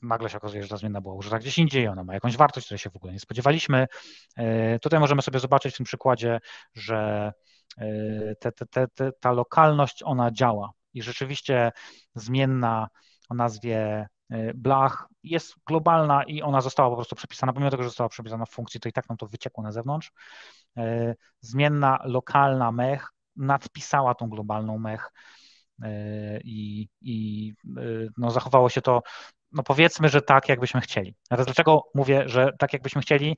nagle się okazuje, że ta zmienna była użyta gdzieś indziej, ona ma jakąś wartość, której się w ogóle nie spodziewaliśmy. Y, tutaj możemy sobie zobaczyć w tym przykładzie, że y, te, te, te, ta lokalność, ona działa i rzeczywiście zmienna o nazwie blach jest globalna i ona została po prostu przepisana, pomimo tego, że została przepisana w funkcji, to i tak nam to wyciekło na zewnątrz. E, zmienna lokalna mech nadpisała tą globalną mech e, i, i no, zachowało się to, no powiedzmy, że tak, jakbyśmy chcieli. Teraz dlaczego mówię, że tak, jakbyśmy chcieli?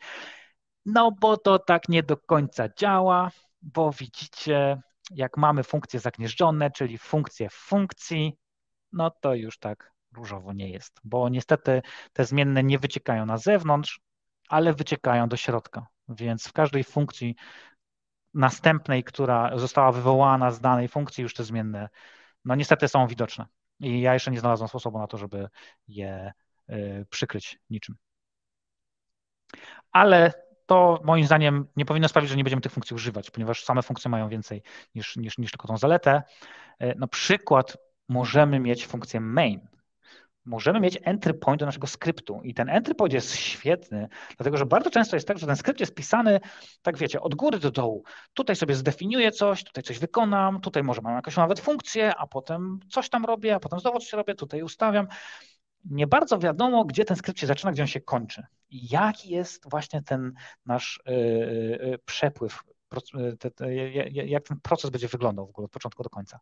No bo to tak nie do końca działa, bo widzicie, jak mamy funkcje zagnieżdżone, czyli funkcje w funkcji, no to już tak różowo nie jest, bo niestety te zmienne nie wyciekają na zewnątrz, ale wyciekają do środka. Więc w każdej funkcji następnej, która została wywołana z danej funkcji, już te zmienne, no niestety są widoczne. I ja jeszcze nie znalazłem sposobu na to, żeby je y, przykryć niczym. Ale to moim zdaniem nie powinno sprawić, że nie będziemy tych funkcji używać, ponieważ same funkcje mają więcej niż, niż, niż tylko tą zaletę. Y, na przykład możemy mieć funkcję main, możemy mieć entry point do naszego skryptu i ten entry point jest świetny, dlatego że bardzo często jest tak, że ten skrypt jest pisany, tak wiecie, od góry do dołu. Tutaj sobie zdefiniuję coś, tutaj coś wykonam, tutaj może mam jakąś nawet funkcję, a potem coś tam robię, a potem znowu coś robię, tutaj ustawiam. Nie bardzo wiadomo, gdzie ten skrypt się zaczyna, gdzie on się kończy. I jaki jest właśnie ten nasz yy, przepływ, jak ten proces będzie wyglądał w ogóle od początku do końca.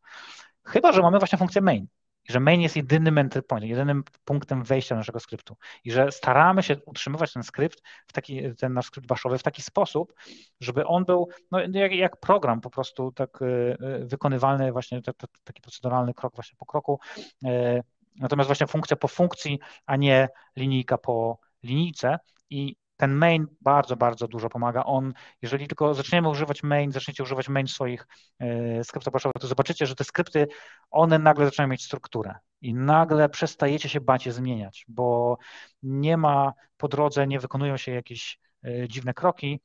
Chyba, że mamy właśnie funkcję main i że main jest jedynym entry point, jedynym punktem wejścia naszego skryptu. I że staramy się utrzymywać ten skrypt, w taki, ten nasz skrypt baszowy w taki sposób, żeby on był no, jak, jak program po prostu tak y, wykonywalny właśnie taki proceduralny krok właśnie po kroku, y, natomiast właśnie funkcja po funkcji, a nie linijka po linijce. I ten main bardzo, bardzo dużo pomaga. On, jeżeli tylko zaczniemy używać main, zaczniecie używać main swoich e, skryptów baszowych, to zobaczycie, że te skrypty, one nagle zaczynają mieć strukturę i nagle przestajecie się bać je zmieniać, bo nie ma po drodze, nie wykonują się jakieś e, dziwne kroki,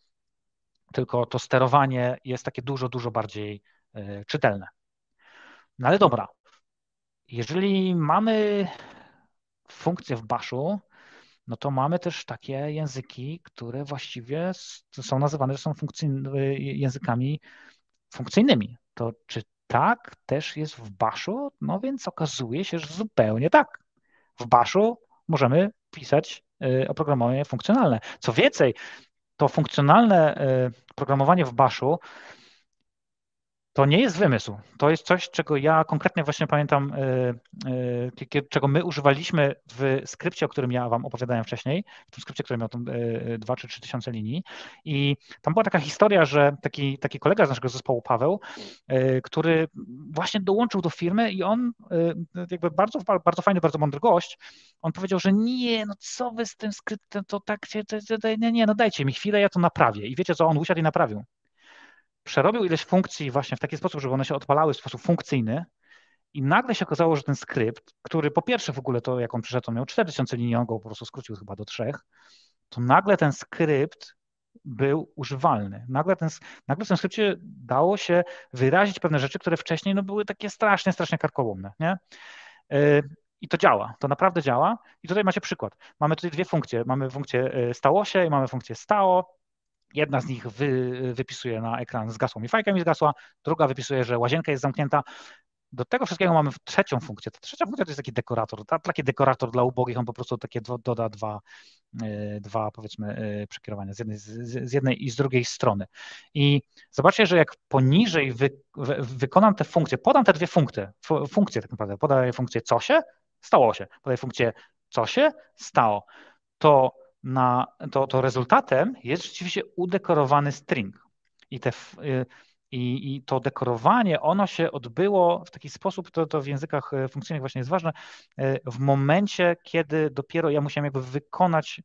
tylko to sterowanie jest takie dużo, dużo bardziej e, czytelne. No ale dobra, jeżeli mamy funkcję w baszu, no to mamy też takie języki, które właściwie są nazywane, że są językami funkcyjnymi. To czy tak też jest w Bashu? No więc okazuje się, że zupełnie tak. W Bashu możemy pisać y, oprogramowanie funkcjonalne. Co więcej, to funkcjonalne y, programowanie w Bashu to nie jest wymysł. To jest coś, czego ja konkretnie właśnie pamiętam, e, e, czego my używaliśmy w skrypcie, o którym ja Wam opowiadałem wcześniej, w tym skrypcie, który miał tam 2 e, czy 3 tysiące linii. I tam była taka historia, że taki, taki kolega z naszego zespołu, Paweł, który właśnie dołączył do firmy i on, jakby bardzo, bardzo fajny, bardzo mądry gość, on powiedział, że nie, no co wy z tym skryptem, to tak się, nie, nie, no dajcie mi chwilę, ja to naprawię. I wiecie co, on usiadł i naprawił przerobił ileś funkcji właśnie w taki sposób, żeby one się odpalały w sposób funkcyjny i nagle się okazało, że ten skrypt, który po pierwsze w ogóle to, jak on przyszedł, miał 4000 linii, on go po prostu skrócił chyba do trzech, to nagle ten skrypt był używalny. Nagle, ten, nagle w tym skrypcie dało się wyrazić pewne rzeczy, które wcześniej no, były takie strasznie, strasznie karkołomne. Nie? Y, I to działa, to naprawdę działa. I tutaj macie przykład. Mamy tutaj dwie funkcje. Mamy funkcję y, stało się i mamy funkcję stało. Jedna z nich wy, wypisuje na ekran zgasła mi fajka mi zgasła, druga wypisuje, że łazienka jest zamknięta. Do tego wszystkiego mamy trzecią funkcję. Ta trzecia funkcja to jest taki dekorator. taki dekorator dla ubogich, on po prostu takie doda dwa, e, dwa powiedzmy e, przekierowania z jednej, z jednej i z drugiej strony. I zobaczcie, że jak poniżej wy, wy, wykonam te funkcje, podam te dwie funkcje, funkcje tak naprawdę, podaję funkcję co się, stało się, podaję funkcję co się, stało, to na, to, to rezultatem jest rzeczywiście udekorowany string. I, te, y, i, I to dekorowanie, ono się odbyło w taki sposób, to, to w językach y, funkcyjnych właśnie jest ważne, y, w momencie, kiedy dopiero ja musiałem jakby wykonać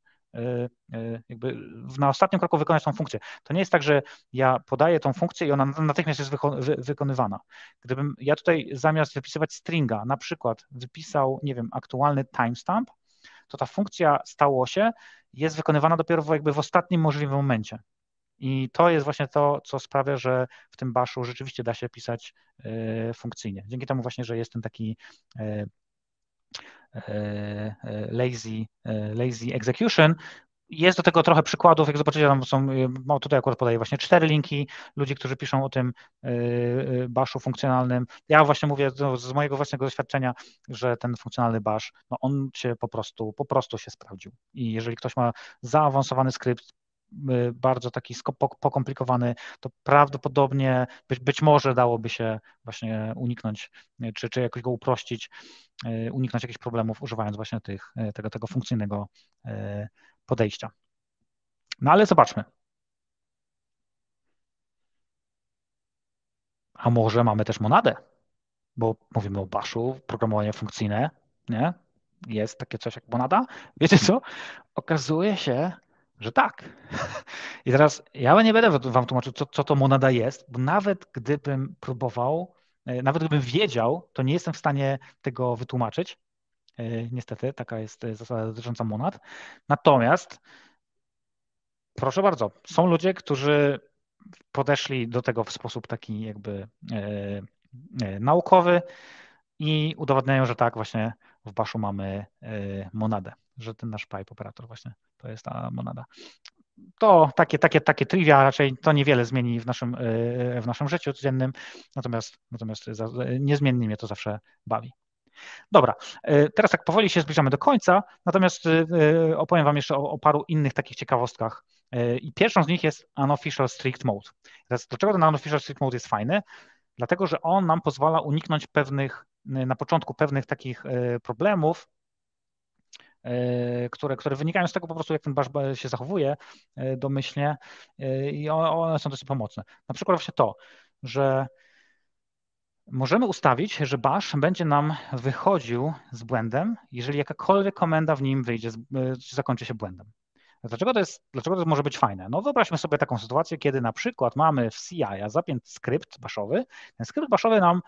jakby na ostatnim kroku wykonać tą funkcję. To nie jest tak, że ja podaję tą funkcję i ona natychmiast jest wykonywana. Gdybym ja tutaj zamiast wypisywać stringa, na przykład wypisał, nie wiem, aktualny timestamp, to ta funkcja stało się jest wykonywana dopiero jakby w ostatnim możliwym momencie. I to jest właśnie to, co sprawia, że w tym baszu rzeczywiście da się pisać e, funkcyjnie. Dzięki temu właśnie, że jest taki e, e, lazy, lazy execution, jest do tego trochę przykładów, jak zobaczycie, tam są, tutaj akurat podaję właśnie cztery linki ludzi, którzy piszą o tym baszu funkcjonalnym. Ja właśnie mówię z mojego własnego doświadczenia, że ten funkcjonalny bash, no on się po prostu, po prostu się sprawdził. I jeżeli ktoś ma zaawansowany skrypt, bardzo taki pokomplikowany, to prawdopodobnie być, być może dałoby się właśnie uniknąć, czy, czy jakoś go uprościć, uniknąć jakichś problemów, używając właśnie tych, tego, tego funkcyjnego podejścia. No ale zobaczmy. A może mamy też monadę, bo mówimy o baszu, programowanie funkcyjne, nie? Jest takie coś jak monada. Wiecie co? Okazuje się, że tak. *laughs* I teraz ja nie będę wam tłumaczył, co, co to monada jest, bo nawet gdybym próbował, e, nawet gdybym wiedział, to nie jestem w stanie tego wytłumaczyć. E, niestety, taka jest e, zasada dotycząca monad. Natomiast, proszę bardzo, są ludzie, którzy podeszli do tego w sposób taki jakby e, naukowy i udowadniają, że tak, właśnie w Baszu mamy monadę, że ten nasz pipe operator właśnie to jest ta monada. To takie, takie, takie trivia raczej to niewiele zmieni w naszym, w naszym życiu codziennym, natomiast, natomiast niezmiennie mnie to zawsze bawi. Dobra, e, teraz tak powoli się zbliżamy do końca, natomiast e, e, opowiem Wam jeszcze o, o paru innych takich ciekawostkach. I pierwszą z nich jest Unofficial Strict Mode. Teraz dlaczego ten Unofficial Strict Mode jest fajny? Dlatego, że on nam pozwala uniknąć pewnych, na początku pewnych takich problemów, które, które wynikają z tego po prostu, jak ten bash się zachowuje domyślnie i one są dosyć pomocne. Na przykład właśnie to, że Możemy ustawić, że bash będzie nam wychodził z błędem, jeżeli jakakolwiek komenda w nim wyjdzie, zakończy się błędem. Dlaczego to, jest, dlaczego to może być fajne? No wyobraźmy sobie taką sytuację, kiedy na przykład mamy w CI zapięty skrypt baszowy. Ten skrypt baszowy nam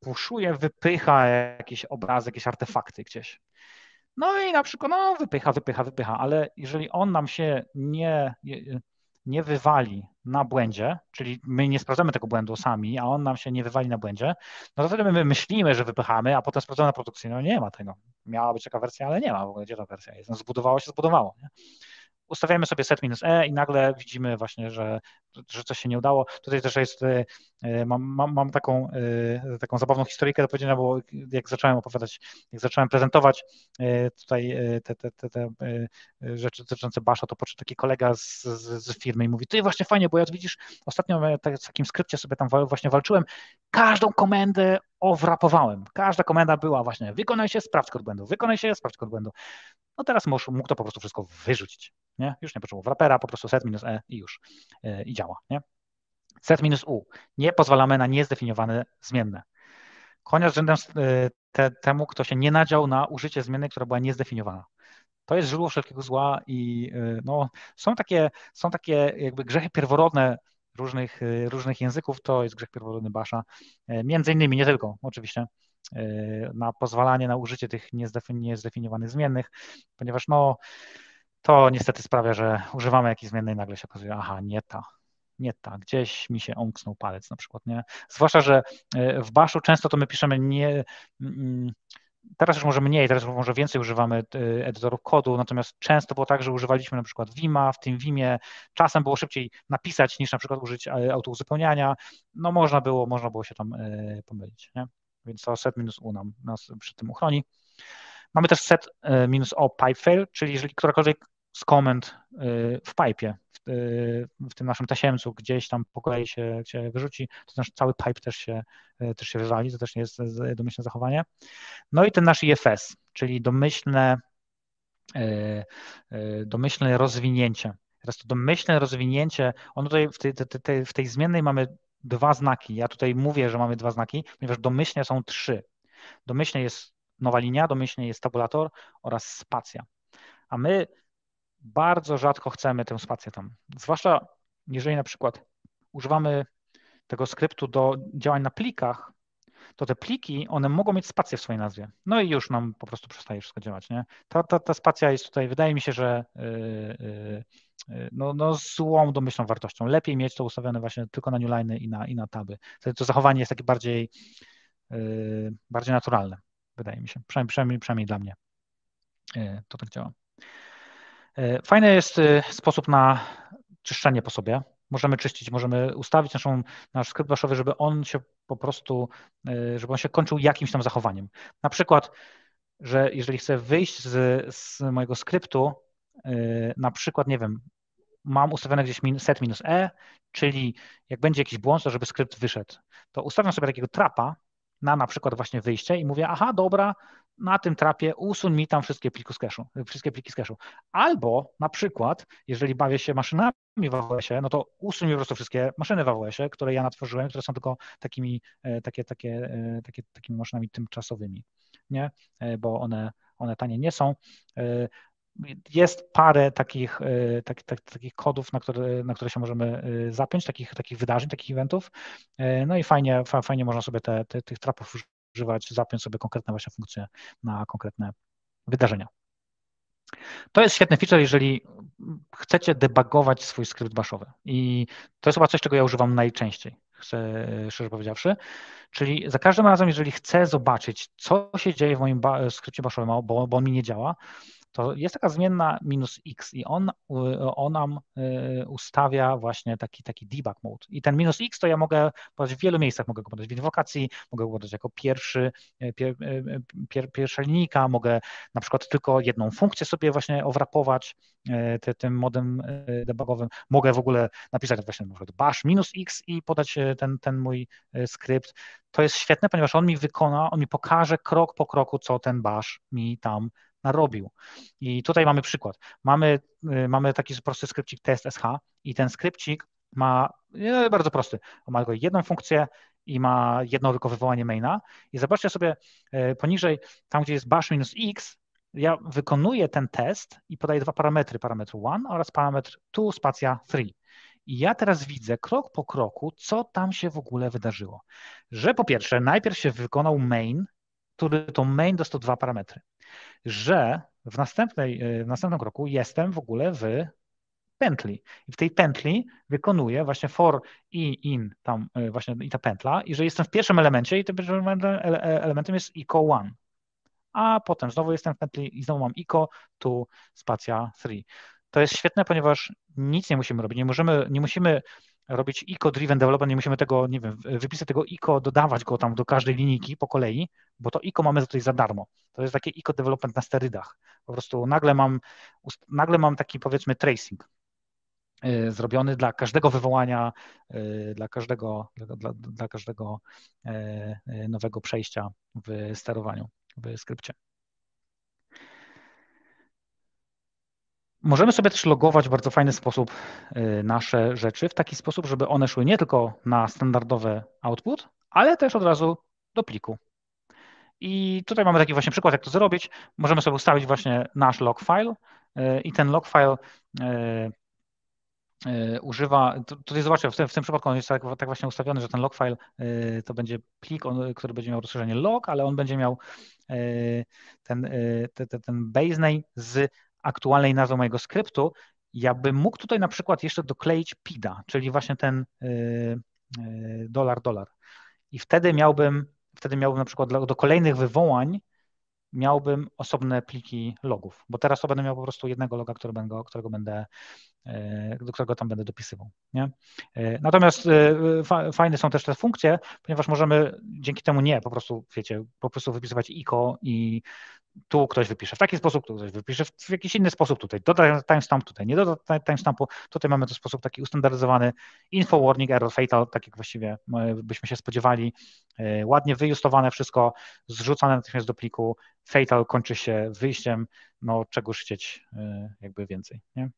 puszuje, wypycha jakieś obrazy, jakieś artefakty gdzieś. No i na przykład, no wypycha, wypycha, wypycha, ale jeżeli on nam się nie, nie wywali na błędzie, czyli my nie sprawdzamy tego błędu sami, a on nam się nie wywali na błędzie, no to wtedy my myślimy, że wypychamy, a potem sprawdzamy na produkcji, no nie ma tego. Miała być taka wersja, ale nie ma w ogóle, gdzie ta wersja jest. No zbudowało się, zbudowało. Nie? Ustawiamy sobie set minus e i nagle widzimy właśnie, że, że coś się nie udało. Tutaj też jest, e, mam, mam, mam taką, e, taką zabawną historyjkę do powiedzenia, bo jak zacząłem opowiadać, jak zacząłem prezentować e, tutaj te, te, te, te rzeczy dotyczące Basha, to podszedł taki kolega z, z, z, firmy i mówi, ty właśnie fajnie, bo ja widzisz, ostatnio w takim skrypcie sobie tam właśnie walczyłem, każdą komendę owrapowałem. Każda komenda była właśnie wykonaj się, sprawdź kod błędu, wykonaj się, sprawdź kod błędu. No teraz mógł, mógł to po prostu wszystko wyrzucić. Nie? Już nie potrzebował wrapera, po prostu set minus e i już. E, I działa. Nie? Set minus u. Nie pozwalamy na niezdefiniowane zmienne. Konia z rzędem e, te, temu, kto się nie nadział na użycie zmiennej, która była niezdefiniowana. To jest źródło wszelkiego zła i e, no, są takie, są takie jakby grzechy pierworodne różnych, różnych języków, to jest grzech pierworodny Basza. Między innymi, nie tylko, oczywiście, na pozwalanie na użycie tych niezdefiniowanych zmiennych, ponieważ no, to niestety sprawia, że używamy jakiejś zmiennej nagle się okazuje, aha, nie ta, nie ta, gdzieś mi się omknął palec na przykład, nie? Zwłaszcza, że w Baszu często to my piszemy nie, mm, teraz już może mniej, teraz może więcej używamy edytorów kodu, natomiast często było tak, że używaliśmy na przykład Vima, w tym Vimie czasem było szybciej napisać niż na przykład użyć e, autouzupełniania, no można było, można było się tam e, pomylić, nie? Więc to set minus u nam nas przy tym uchroni. Mamy też set e, minus o pipe fail, czyli jeżeli którakolwiek z komend y, w pipe, w, y, w, tym naszym tasiemcu gdzieś tam po kolei się, się wyrzuci, to nasz cały pipe też się, też się wywali, to też nie jest domyślne zachowanie. No i ten nasz IFS, czyli domyślne, domyślne rozwinięcie. Teraz to domyślne rozwinięcie, ono tutaj w tej, tej, w tej zmiennej mamy dwa znaki. Ja tutaj mówię, że mamy dwa znaki, ponieważ domyślnie są trzy. Domyślnie jest nowa linia, domyślnie jest tabulator oraz spacja. A my bardzo rzadko chcemy tę spację tam. Zwłaszcza jeżeli na przykład używamy tego skryptu do działań na plikach, to te pliki, one mogą mieć spację w swojej nazwie. No i już nam po prostu przestaje wszystko działać. Nie? Ta, ta, ta spacja jest tutaj, wydaje mi się, że yy, yy, no, no złą domyślną wartością. Lepiej mieć to ustawione właśnie tylko na newliny i na, i na taby. Wtedy to zachowanie jest takie bardziej, yy, bardziej naturalne, wydaje mi się. Przynajmniej, przynajmniej, przynajmniej dla mnie y, to tak działa. E, fajny jest e, sposób na czyszczenie po sobie. Możemy czyścić, możemy ustawić naszą, nasz skrypt baszowy, żeby on się po prostu, e, żeby on się kończył jakimś tam zachowaniem. Na przykład, że jeżeli chcę wyjść z, z mojego skryptu, na przykład, nie wiem, mam ustawione gdzieś set minus e, czyli jak będzie jakiś błąd, to żeby skrypt wyszedł, to ustawiam sobie takiego trapa na na przykład właśnie wyjście i mówię, aha, dobra, na tym trapie usuń mi tam wszystkie pliki z cache'u, wszystkie pliki z cache'u. Albo na przykład, jeżeli bawię się maszynami w AWS-ie, no to usuń mi po prostu wszystkie maszyny w AWS-ie, które ja natworzyłem, które są tylko takimi, e, takie, takie, e, takie, takimi maszynami tymczasowymi, nie? E, bo one, one tanie nie są. Jest parę takich, tak, tak, takich kodów, na które, na które się możemy zapiąć, takich, takich wydarzeń, takich eventów. No i fajnie, fajnie można sobie te, te, tych trapów używać, zapiąć sobie konkretne właśnie funkcje na konkretne wydarzenia. To jest świetny feature, jeżeli chcecie debugować swój skrypt baszowy. I to jest chyba coś, czego ja używam najczęściej, chcę, szczerze powiedziawszy. Czyli za każdym razem, jeżeli chcę zobaczyć, co się dzieje w moim skrypcie baszowym, bo, bo on mi nie działa, to jest taka zmienna minus x i on, on nam y, ustawia właśnie taki, taki debug mode. I ten minus x to ja mogę podać w wielu miejscach, mogę go podać w inwokacji, mogę go podać jako pierwszy, y, pier, y, pier, pierwsza linijka, mogę na przykład tylko jedną funkcję sobie właśnie owrapować te, tym modem debugowym, mogę w ogóle napisać właśnie na przykład bash minus x i podać ten, ten mój skrypt. To jest świetne, ponieważ on mi wykona, on mi pokaże krok po kroku, co ten bash mi tam narobił. I tutaj mamy przykład. Mamy, y, mamy taki prosty skrypcik test SH i ten skrypcik ma no, bardzo prosty. Ma tylko jedną funkcję i ma jedno tylko wywołanie maina. I zobaczcie sobie y, poniżej, tam gdzie jest bash minus x, ja wykonuję ten test i podaję dwa parametry, parametr 1 oraz parametr 2 spacja 3. I ja teraz widzę krok po kroku, co tam się w ogóle wydarzyło. Że po pierwsze, najpierw się wykonał main, który to main dostał dwa parametry że w, następnej, e, w następnym kroku jestem w ogóle w pętli. I w tej pętli wykonuję właśnie for i in, tam właśnie i ta pętla, i że jestem w pierwszym elemencie i tym pierwszym elementem jest eco one. A potem znowu jestem w pętli i znowu mam eco tu spacja 3. To jest świetne, ponieważ nic nie musimy robić. Nie, możemy, nie musimy robić eco-driven development, nie musimy tego, nie wiem, wypisać tego eco, dodawać go tam do każdej linijki po kolei, bo to eco mamy tutaj za darmo. To jest takie eco-development na sterydach. Po prostu nagle mam, nagle mam taki powiedzmy tracing y, zrobiony dla każdego wywołania, y, dla każdego, dla, dla, dla każdego y, nowego przejścia w sterowaniu, w skrypcie. Możemy sobie też logować w bardzo fajny sposób y, nasze rzeczy, w taki sposób, żeby one szły nie tylko na standardowy output, ale też od razu do pliku. I tutaj mamy taki właśnie przykład, jak to zrobić. Możemy sobie ustawić właśnie nasz log file y, i ten log file y, używa, tutaj zobaczcie, w tym, w tym przypadku on jest tak, tak, właśnie ustawiony, że ten log file to będzie plik, on, który będzie miał rozszerzenie log, ale on będzie miał ten, ten, ten base name z aktualnej nazwy mojego skryptu, ja bym mógł tutaj na przykład jeszcze dokleić PIDA, czyli właśnie ten y, y, dolar, dolar. I wtedy miałbym, wtedy miałbym na przykład do kolejnych wywołań miałbym osobne pliki logów, bo teraz to będę miał po prostu jednego loga, który będę, którego będę, do którego tam będę dopisywał. Nie? E, natomiast e, fajne są też te funkcje, ponieważ możemy dzięki temu nie po prostu, wiecie, po prostu wypisywać ICO i tu ktoś wypisze w taki sposób, tu ktoś wypisze w jakiś inny sposób tutaj, doda timestamp tutaj, nie doda timestampu, tutaj mamy to sposób taki ustandaryzowany, info warning, error fatal, tak jak właściwie byśmy się spodziewali, ładnie wyjustowane wszystko, zrzucane natychmiast do pliku, fatal kończy się wyjściem, no czegoż chcieć jakby więcej. Nie?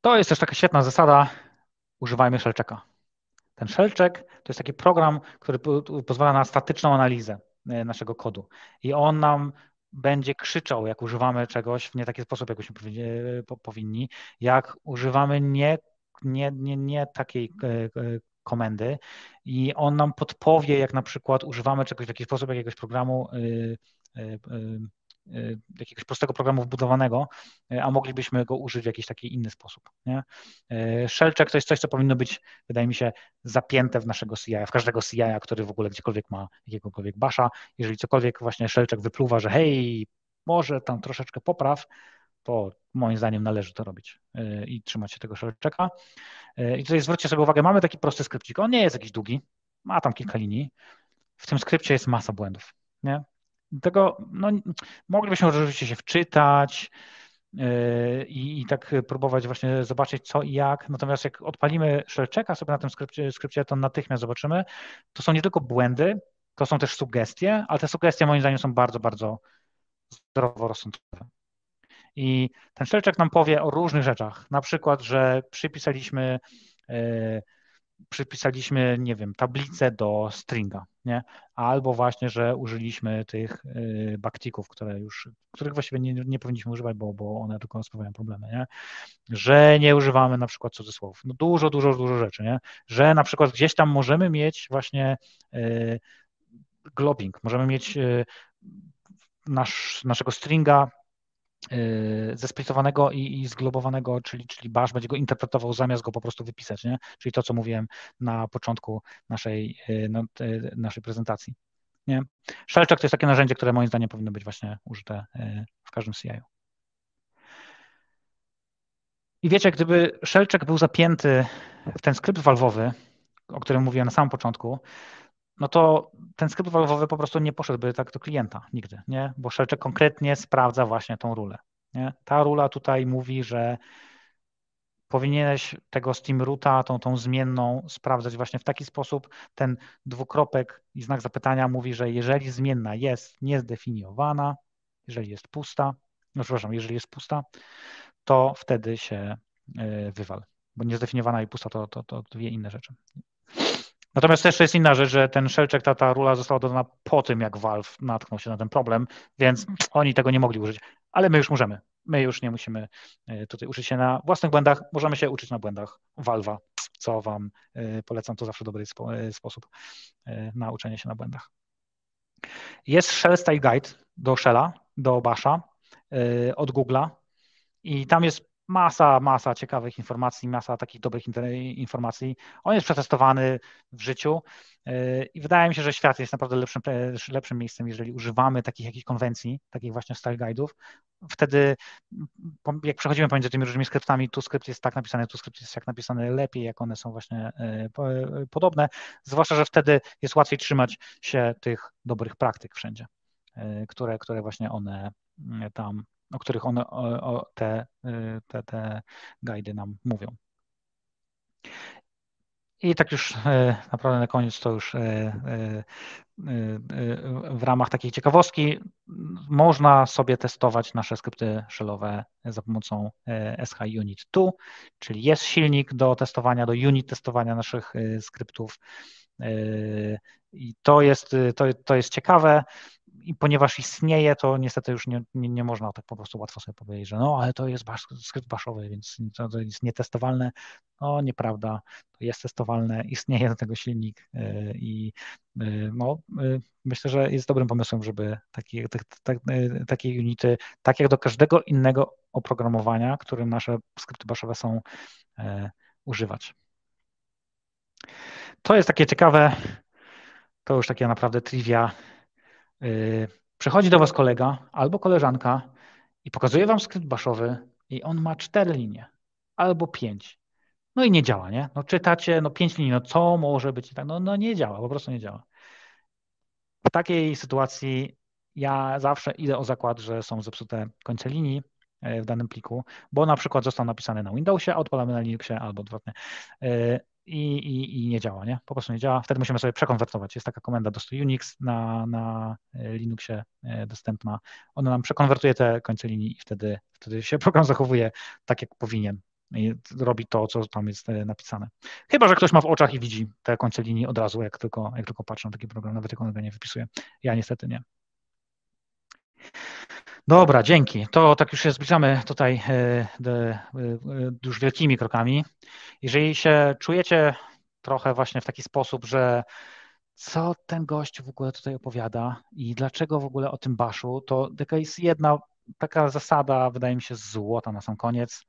To jest też taka świetna zasada, używajmy shellchecka. Ten shellcheck to jest taki program, który pozwala na statyczną analizę y, naszego kodu i on nam będzie krzyczał, jak używamy czegoś w nie taki sposób, jak byśmy powinni, jak używamy nie, nie, nie, nie takiej y, komendy i on nam podpowie, jak na przykład używamy czegoś w jakiś sposób, jakiegoś programu, y, y, y, jakiegoś prostego programu wbudowanego, a moglibyśmy go użyć w jakiś taki inny sposób. Nie? Shellcheck to jest coś, co powinno być, wydaje mi się, zapięte w naszego CI, w każdego CI, który w ogóle gdziekolwiek ma jakiegokolwiek basza. Jeżeli cokolwiek właśnie Shellcheck wypluwa, że hej, może tam troszeczkę popraw, to moim zdaniem należy to robić i trzymać się tego shellchecka. I tutaj zwróćcie sobie uwagę, mamy taki prosty skrypcik. On nie jest jakiś długi, ma tam kilka linii. W tym skrypcie jest masa błędów. Nie? Tego no, moglibyśmy oczywiście się wczytać yy, i, i, tak próbować właśnie zobaczyć co i jak. Natomiast jak odpalimy shellchecka sobie na tym skrypcie, skrypcie, to natychmiast zobaczymy. To są nie tylko błędy, to są też sugestie, ale te sugestie moim zdaniem są bardzo, bardzo zdroworozsądkowe. I ten szczelczek nam powie o różnych rzeczach, na przykład, że przypisaliśmy, yy, przypisaliśmy, nie wiem, tablicę do stringa, nie? albo właśnie, że użyliśmy tych yy, backticków, które już, których właściwie nie, nie powinniśmy używać, bo, bo one tylko sprawiają problemy, nie? że nie używamy na przykład cudzysłowów. No dużo, dużo, dużo rzeczy, nie? że na przykład gdzieś tam możemy mieć właśnie yy, globbing, możemy mieć nasz, naszego stringa Y, zesplitowanego i, i zglobowanego, czyli, czyli bash będzie go interpretował zamiast go po prostu wypisać, nie? czyli to, co mówiłem na początku naszej, y, no, naszej prezentacji. Nie? Shellcheck to jest takie narzędzie, które moim zdaniem powinno być właśnie użyte y, w każdym CI. I wiecie, gdyby Shellcheck był zapięty w ten skrypt walwowy, o którym mówiłem na samym początku, no to ten skrypt walwowy po prostu nie poszedłby tak do klienta nigdy, nie? Bo Shellcheck konkretnie sprawdza właśnie tą rulę. Nie? Ta rula tutaj mówi, że powinieneś tego Steam Roota, tą, tą zmienną sprawdzać właśnie w taki sposób. Ten dwukropek i znak zapytania mówi, że jeżeli zmienna jest niezdefiniowana, jeżeli jest pusta, no przepraszam, jeżeli jest pusta, to wtedy się y, wywal, bo niezdefiniowana i pusta to, to, to dwie inne rzeczy. Natomiast też jest inna rzecz, że ten szelczek, ta, ta rula została dodana po tym, jak Valve natknął się na ten problem, więc oni tego nie mogli użyć, ale my już możemy. My już nie musimy e, tutaj uczyć się na własnych błędach, możemy się uczyć na błędach Valve'a, co Wam e, polecam, to zawsze dobry e, sposób na uczenie się na błędach. Jest Shell Style Guide do Shella, do Basha od Google'a i tam jest masa, masa ciekawych informacji, masa takich dobrych informacji. On jest przetestowany w życiu yy, i wydaje mi się, że świat jest naprawdę lepszym, lepszym miejscem, jeżeli używamy takich jakichś konwencji, takich właśnie style guide'ów. Wtedy jak przechodzimy pomiędzy tymi różnymi skryptami, tu skrypt jest tak napisany, tu skrypt jest tak napisany lepiej, jak one są właśnie yy, podobne, zwłaszcza, że wtedy jest łatwiej trzymać się tych dobrych praktyk wszędzie, które, które właśnie one tam o których one, o, o te, y, te, te guidy nam mówią. I tak już e, naprawdę na koniec to już e, e, w ramach takiej ciekawostki można sobie testować nasze skrypty shellowe za pomocą SH Unit 2, czyli jest silnik do testowania, do unit testowania naszych skryptów. I to jest, to, to jest ciekawe i ponieważ istnieje, to niestety już nie, nie, nie, można tak po prostu łatwo sobie powiedzieć, że no, ale to jest bash, skrypt baszowy, więc to, to, jest nietestowalne. No, nieprawda, to jest testowalne, istnieje do tego silnik e, i e, no, e, myślę, że jest dobrym pomysłem, żeby takie, tak, tak, takie unity, tak jak do każdego innego oprogramowania, którym nasze skrypty baszowe są, używać. To jest takie ciekawe, to już takie naprawdę trivia Y, przychodzi do Was kolega albo koleżanka i pokazuje Wam skrypt baszowy i on ma cztery linie albo pięć. No i nie działa, nie? No czytacie, no pięć linii, no co może być tak? No, no nie działa, po prostu nie działa. W takiej sytuacji ja zawsze idę o zakład, że są zepsute końce linii e, w danym pliku, bo na przykład został napisany na Windowsie, a odpalamy na Linuxie albo odwrotnie. I, i, i, nie działa, nie? Po prostu nie działa. Wtedy musimy sobie przekonwertować. Jest taka komenda dost Unix na, na e, Linuxie e, dostępna. Ona nam przekonwertuje te końce linii i wtedy, wtedy się *laughs* program zachowuje tak, jak powinien. I robi to, co tam jest e, napisane. Chyba, że ktoś ma w oczach i widzi te końce linii od razu, jak tylko, jak tylko patrzy na taki program, nawet jak on go nie wypisuje. Ja niestety nie. Dobra, dzięki. To tak już się zbliżamy tutaj e, e, już wielkimi krokami. Jeżeli się czujecie trochę właśnie w taki sposób, że co ten gość w ogóle tutaj opowiada i dlaczego w ogóle o tym baszu, to taka jest jedna taka zasada, wydaje mi się, złota na sam koniec.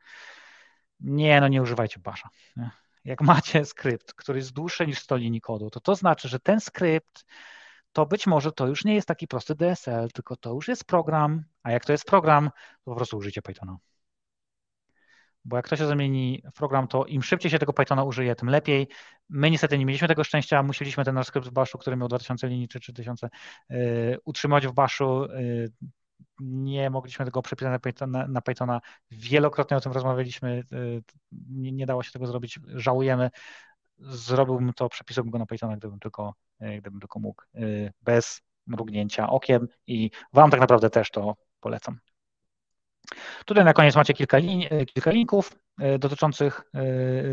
Nie, no nie używajcie basza. Jak macie skrypt, który jest dłuższy niż 100 linii kodu, to to znaczy, że ten skrypt to być może to już nie jest taki prosty DSL, tylko to już jest program, a jak to jest program, to po prostu użyjcie Pythona. Bo jak to się zamieni w program, to im szybciej się tego Pythona użyje, tym lepiej. My niestety nie mieliśmy tego szczęścia, musieliśmy ten nasz skrypt w Bashu, który miał 2000 linii czy 3000, yy, utrzymać w Bashu. Yy, nie mogliśmy tego przepisać na Pythona, na Pythona. Wielokrotnie o tym rozmawialiśmy, yy, nie, nie, dało się tego zrobić, żałujemy zrobiłbym to, przepisałbym go na Pythona, gdybym tylko, e, gdybym tylko mógł, e, bez mrugnięcia okiem i Wam tak naprawdę też to polecam. Tutaj na koniec macie kilka, lin, e, kilka linków dotyczących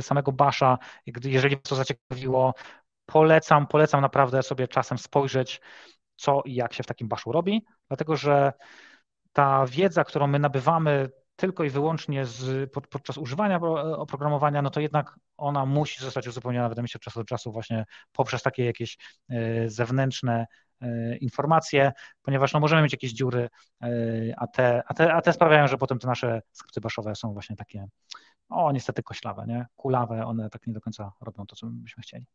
samego Basha. Jeżeli Was to zaciekawiło, polecam, polecam naprawdę sobie czasem spojrzeć, co i jak się w takim Bashu robi, dlatego że ta wiedza, którą my nabywamy tylko i wyłącznie z, pod, podczas używania oprogramowania, no to jednak ona musi zostać uzupełniona, wydaje mi się, od czasu do czasu właśnie poprzez takie jakieś e, zewnętrzne e, informacje, ponieważ no, możemy mieć jakieś dziury, e, a te, a, te, a te sprawiają, że potem te nasze skrypty baszowe są właśnie takie, o niestety koślawe, nie? kulawe, one tak nie do końca robią to, co byśmy chcieli.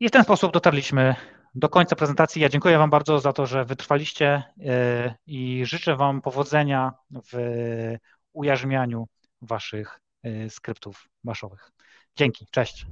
I w ten sposób dotarliśmy do końca prezentacji. Ja dziękuję Wam bardzo za to, że wytrwaliście e, i życzę Wam powodzenia w ujarzmianiu Waszych e, skryptów baszowych. Dzięki, cześć.